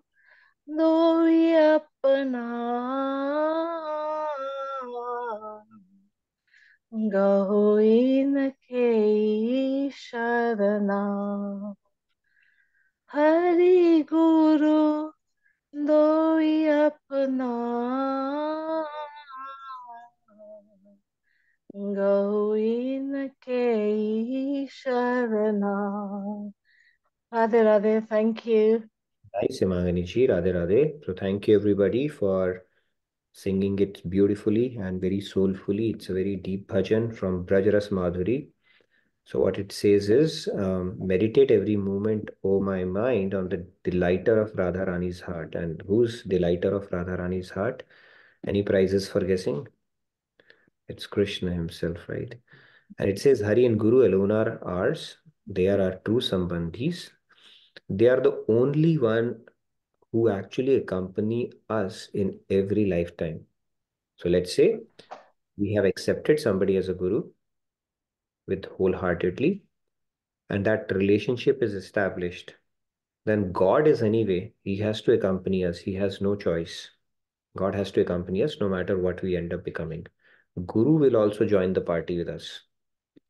दोई अपना। गहो इनके शरणा। हरि गुरु दोई अपना। गहो इनके शरणा। Radhe Radhe, thank you. Nice, Hemangani ji. Radhe Radhe. So thank you everybody for singing it beautifully and very soulfully. It's a very deep bhajan from Brajaras Madhuri. So what it says is, um, meditate every moment, O my mind, on the delighter of Radha Rani's heart. And who's delighter of Radha Rani's heart? Any prizes for guessing? It's Krishna himself, right? And it says, Hari and Guru alone are ours. They are our true sambandhis. They are the only one who actually accompany us in every lifetime. So let's say we have accepted somebody as a guru with wholeheartedly, and that relationship is established. then God is anyway, He has to accompany us. He has no choice. God has to accompany us no matter what we end up becoming. Guru will also join the party with us.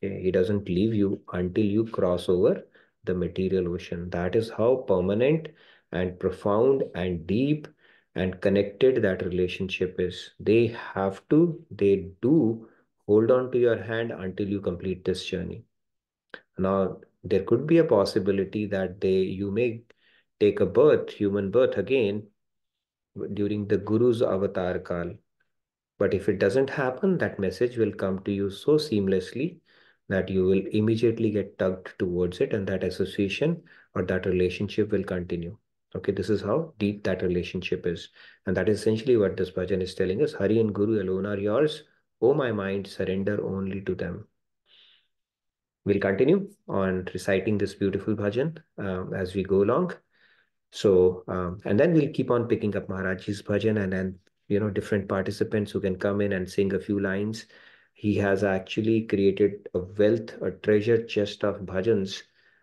He doesn't leave you until you cross over the material ocean. That is how permanent and profound and deep and connected that relationship is. They have to, they do hold on to your hand until you complete this journey. Now, there could be a possibility that they you may take a birth, human birth again during the Guru's avatar kal. But if it doesn't happen, that message will come to you so seamlessly that you will immediately get tugged towards it and that association or that relationship will continue. Okay, this is how deep that relationship is. And that is essentially what this bhajan is telling us. Hari and Guru alone are yours. O my mind, surrender only to them. We'll continue on reciting this beautiful bhajan um, as we go along. So, um, and then we'll keep on picking up Maharaj's bhajan and then, you know, different participants who can come in and sing a few lines. He has actually created a wealth, a treasure chest of bhajans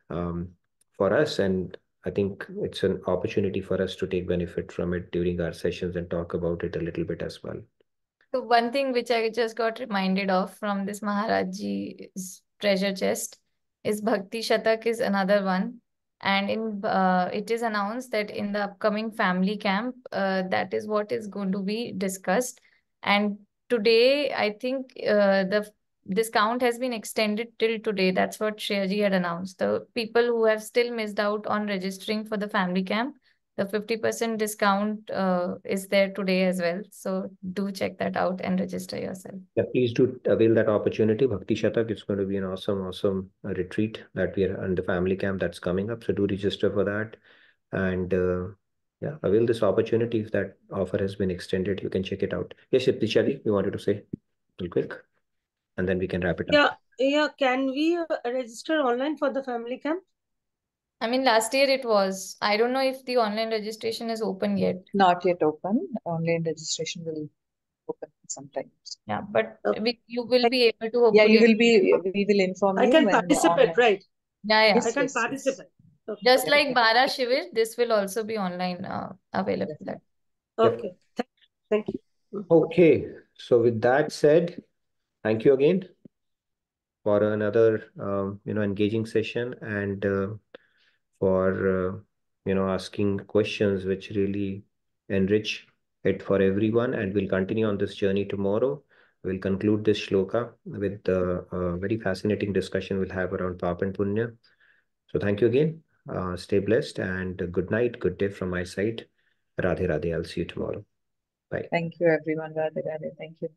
um, for us. And I think it's an opportunity for us to take benefit from it during our sessions and talk about it a little bit as well. So one thing which I just got reminded of from this Maharajji's treasure chest is Bhakti Shatak is another one. And in uh, it is announced that in the upcoming family camp, uh, that is what is going to be discussed. And today, I think uh, the discount has been extended till today. That's what Shreyaji had announced. The people who have still missed out on registering for the family camp, the 50% discount uh, is there today as well. So do check that out and register yourself. Yeah, please do avail that opportunity. Bhakti Shatak, it's going to be an awesome, awesome uh, retreat that we are in the family camp that's coming up. So do register for that. And uh, yeah, avail this opportunity. If that offer has been extended, you can check it out. Yes, Shipti you wanted to say real quick, and then we can wrap it up. Yeah, yeah. Can we uh, register online for the family camp? I mean, last year it was. I don't know if the online registration is open yet. Not yet open. Online registration will open sometimes. Yeah, but we, you will be able to Yeah, you will be, we will inform I you can participate, online. right? Yeah, yeah. Yes, I can yes, yes. Participate. Okay. Just like Bara Shivir, this will also be online uh, available. That Okay. Thank, thank you. Okay, so with that said, thank you again for another um, you know engaging session and uh, for uh, you know asking questions which really enrich it for everyone. And we'll continue on this journey tomorrow. We'll conclude this shloka with the uh, very fascinating discussion we'll have around Pap and Punya. So thank you again. Uh, stay blessed and good night, good day from my side. Radhe Radhe. I'll see you tomorrow. Bye. Thank you, everyone. Radhe Radhe. Thank you.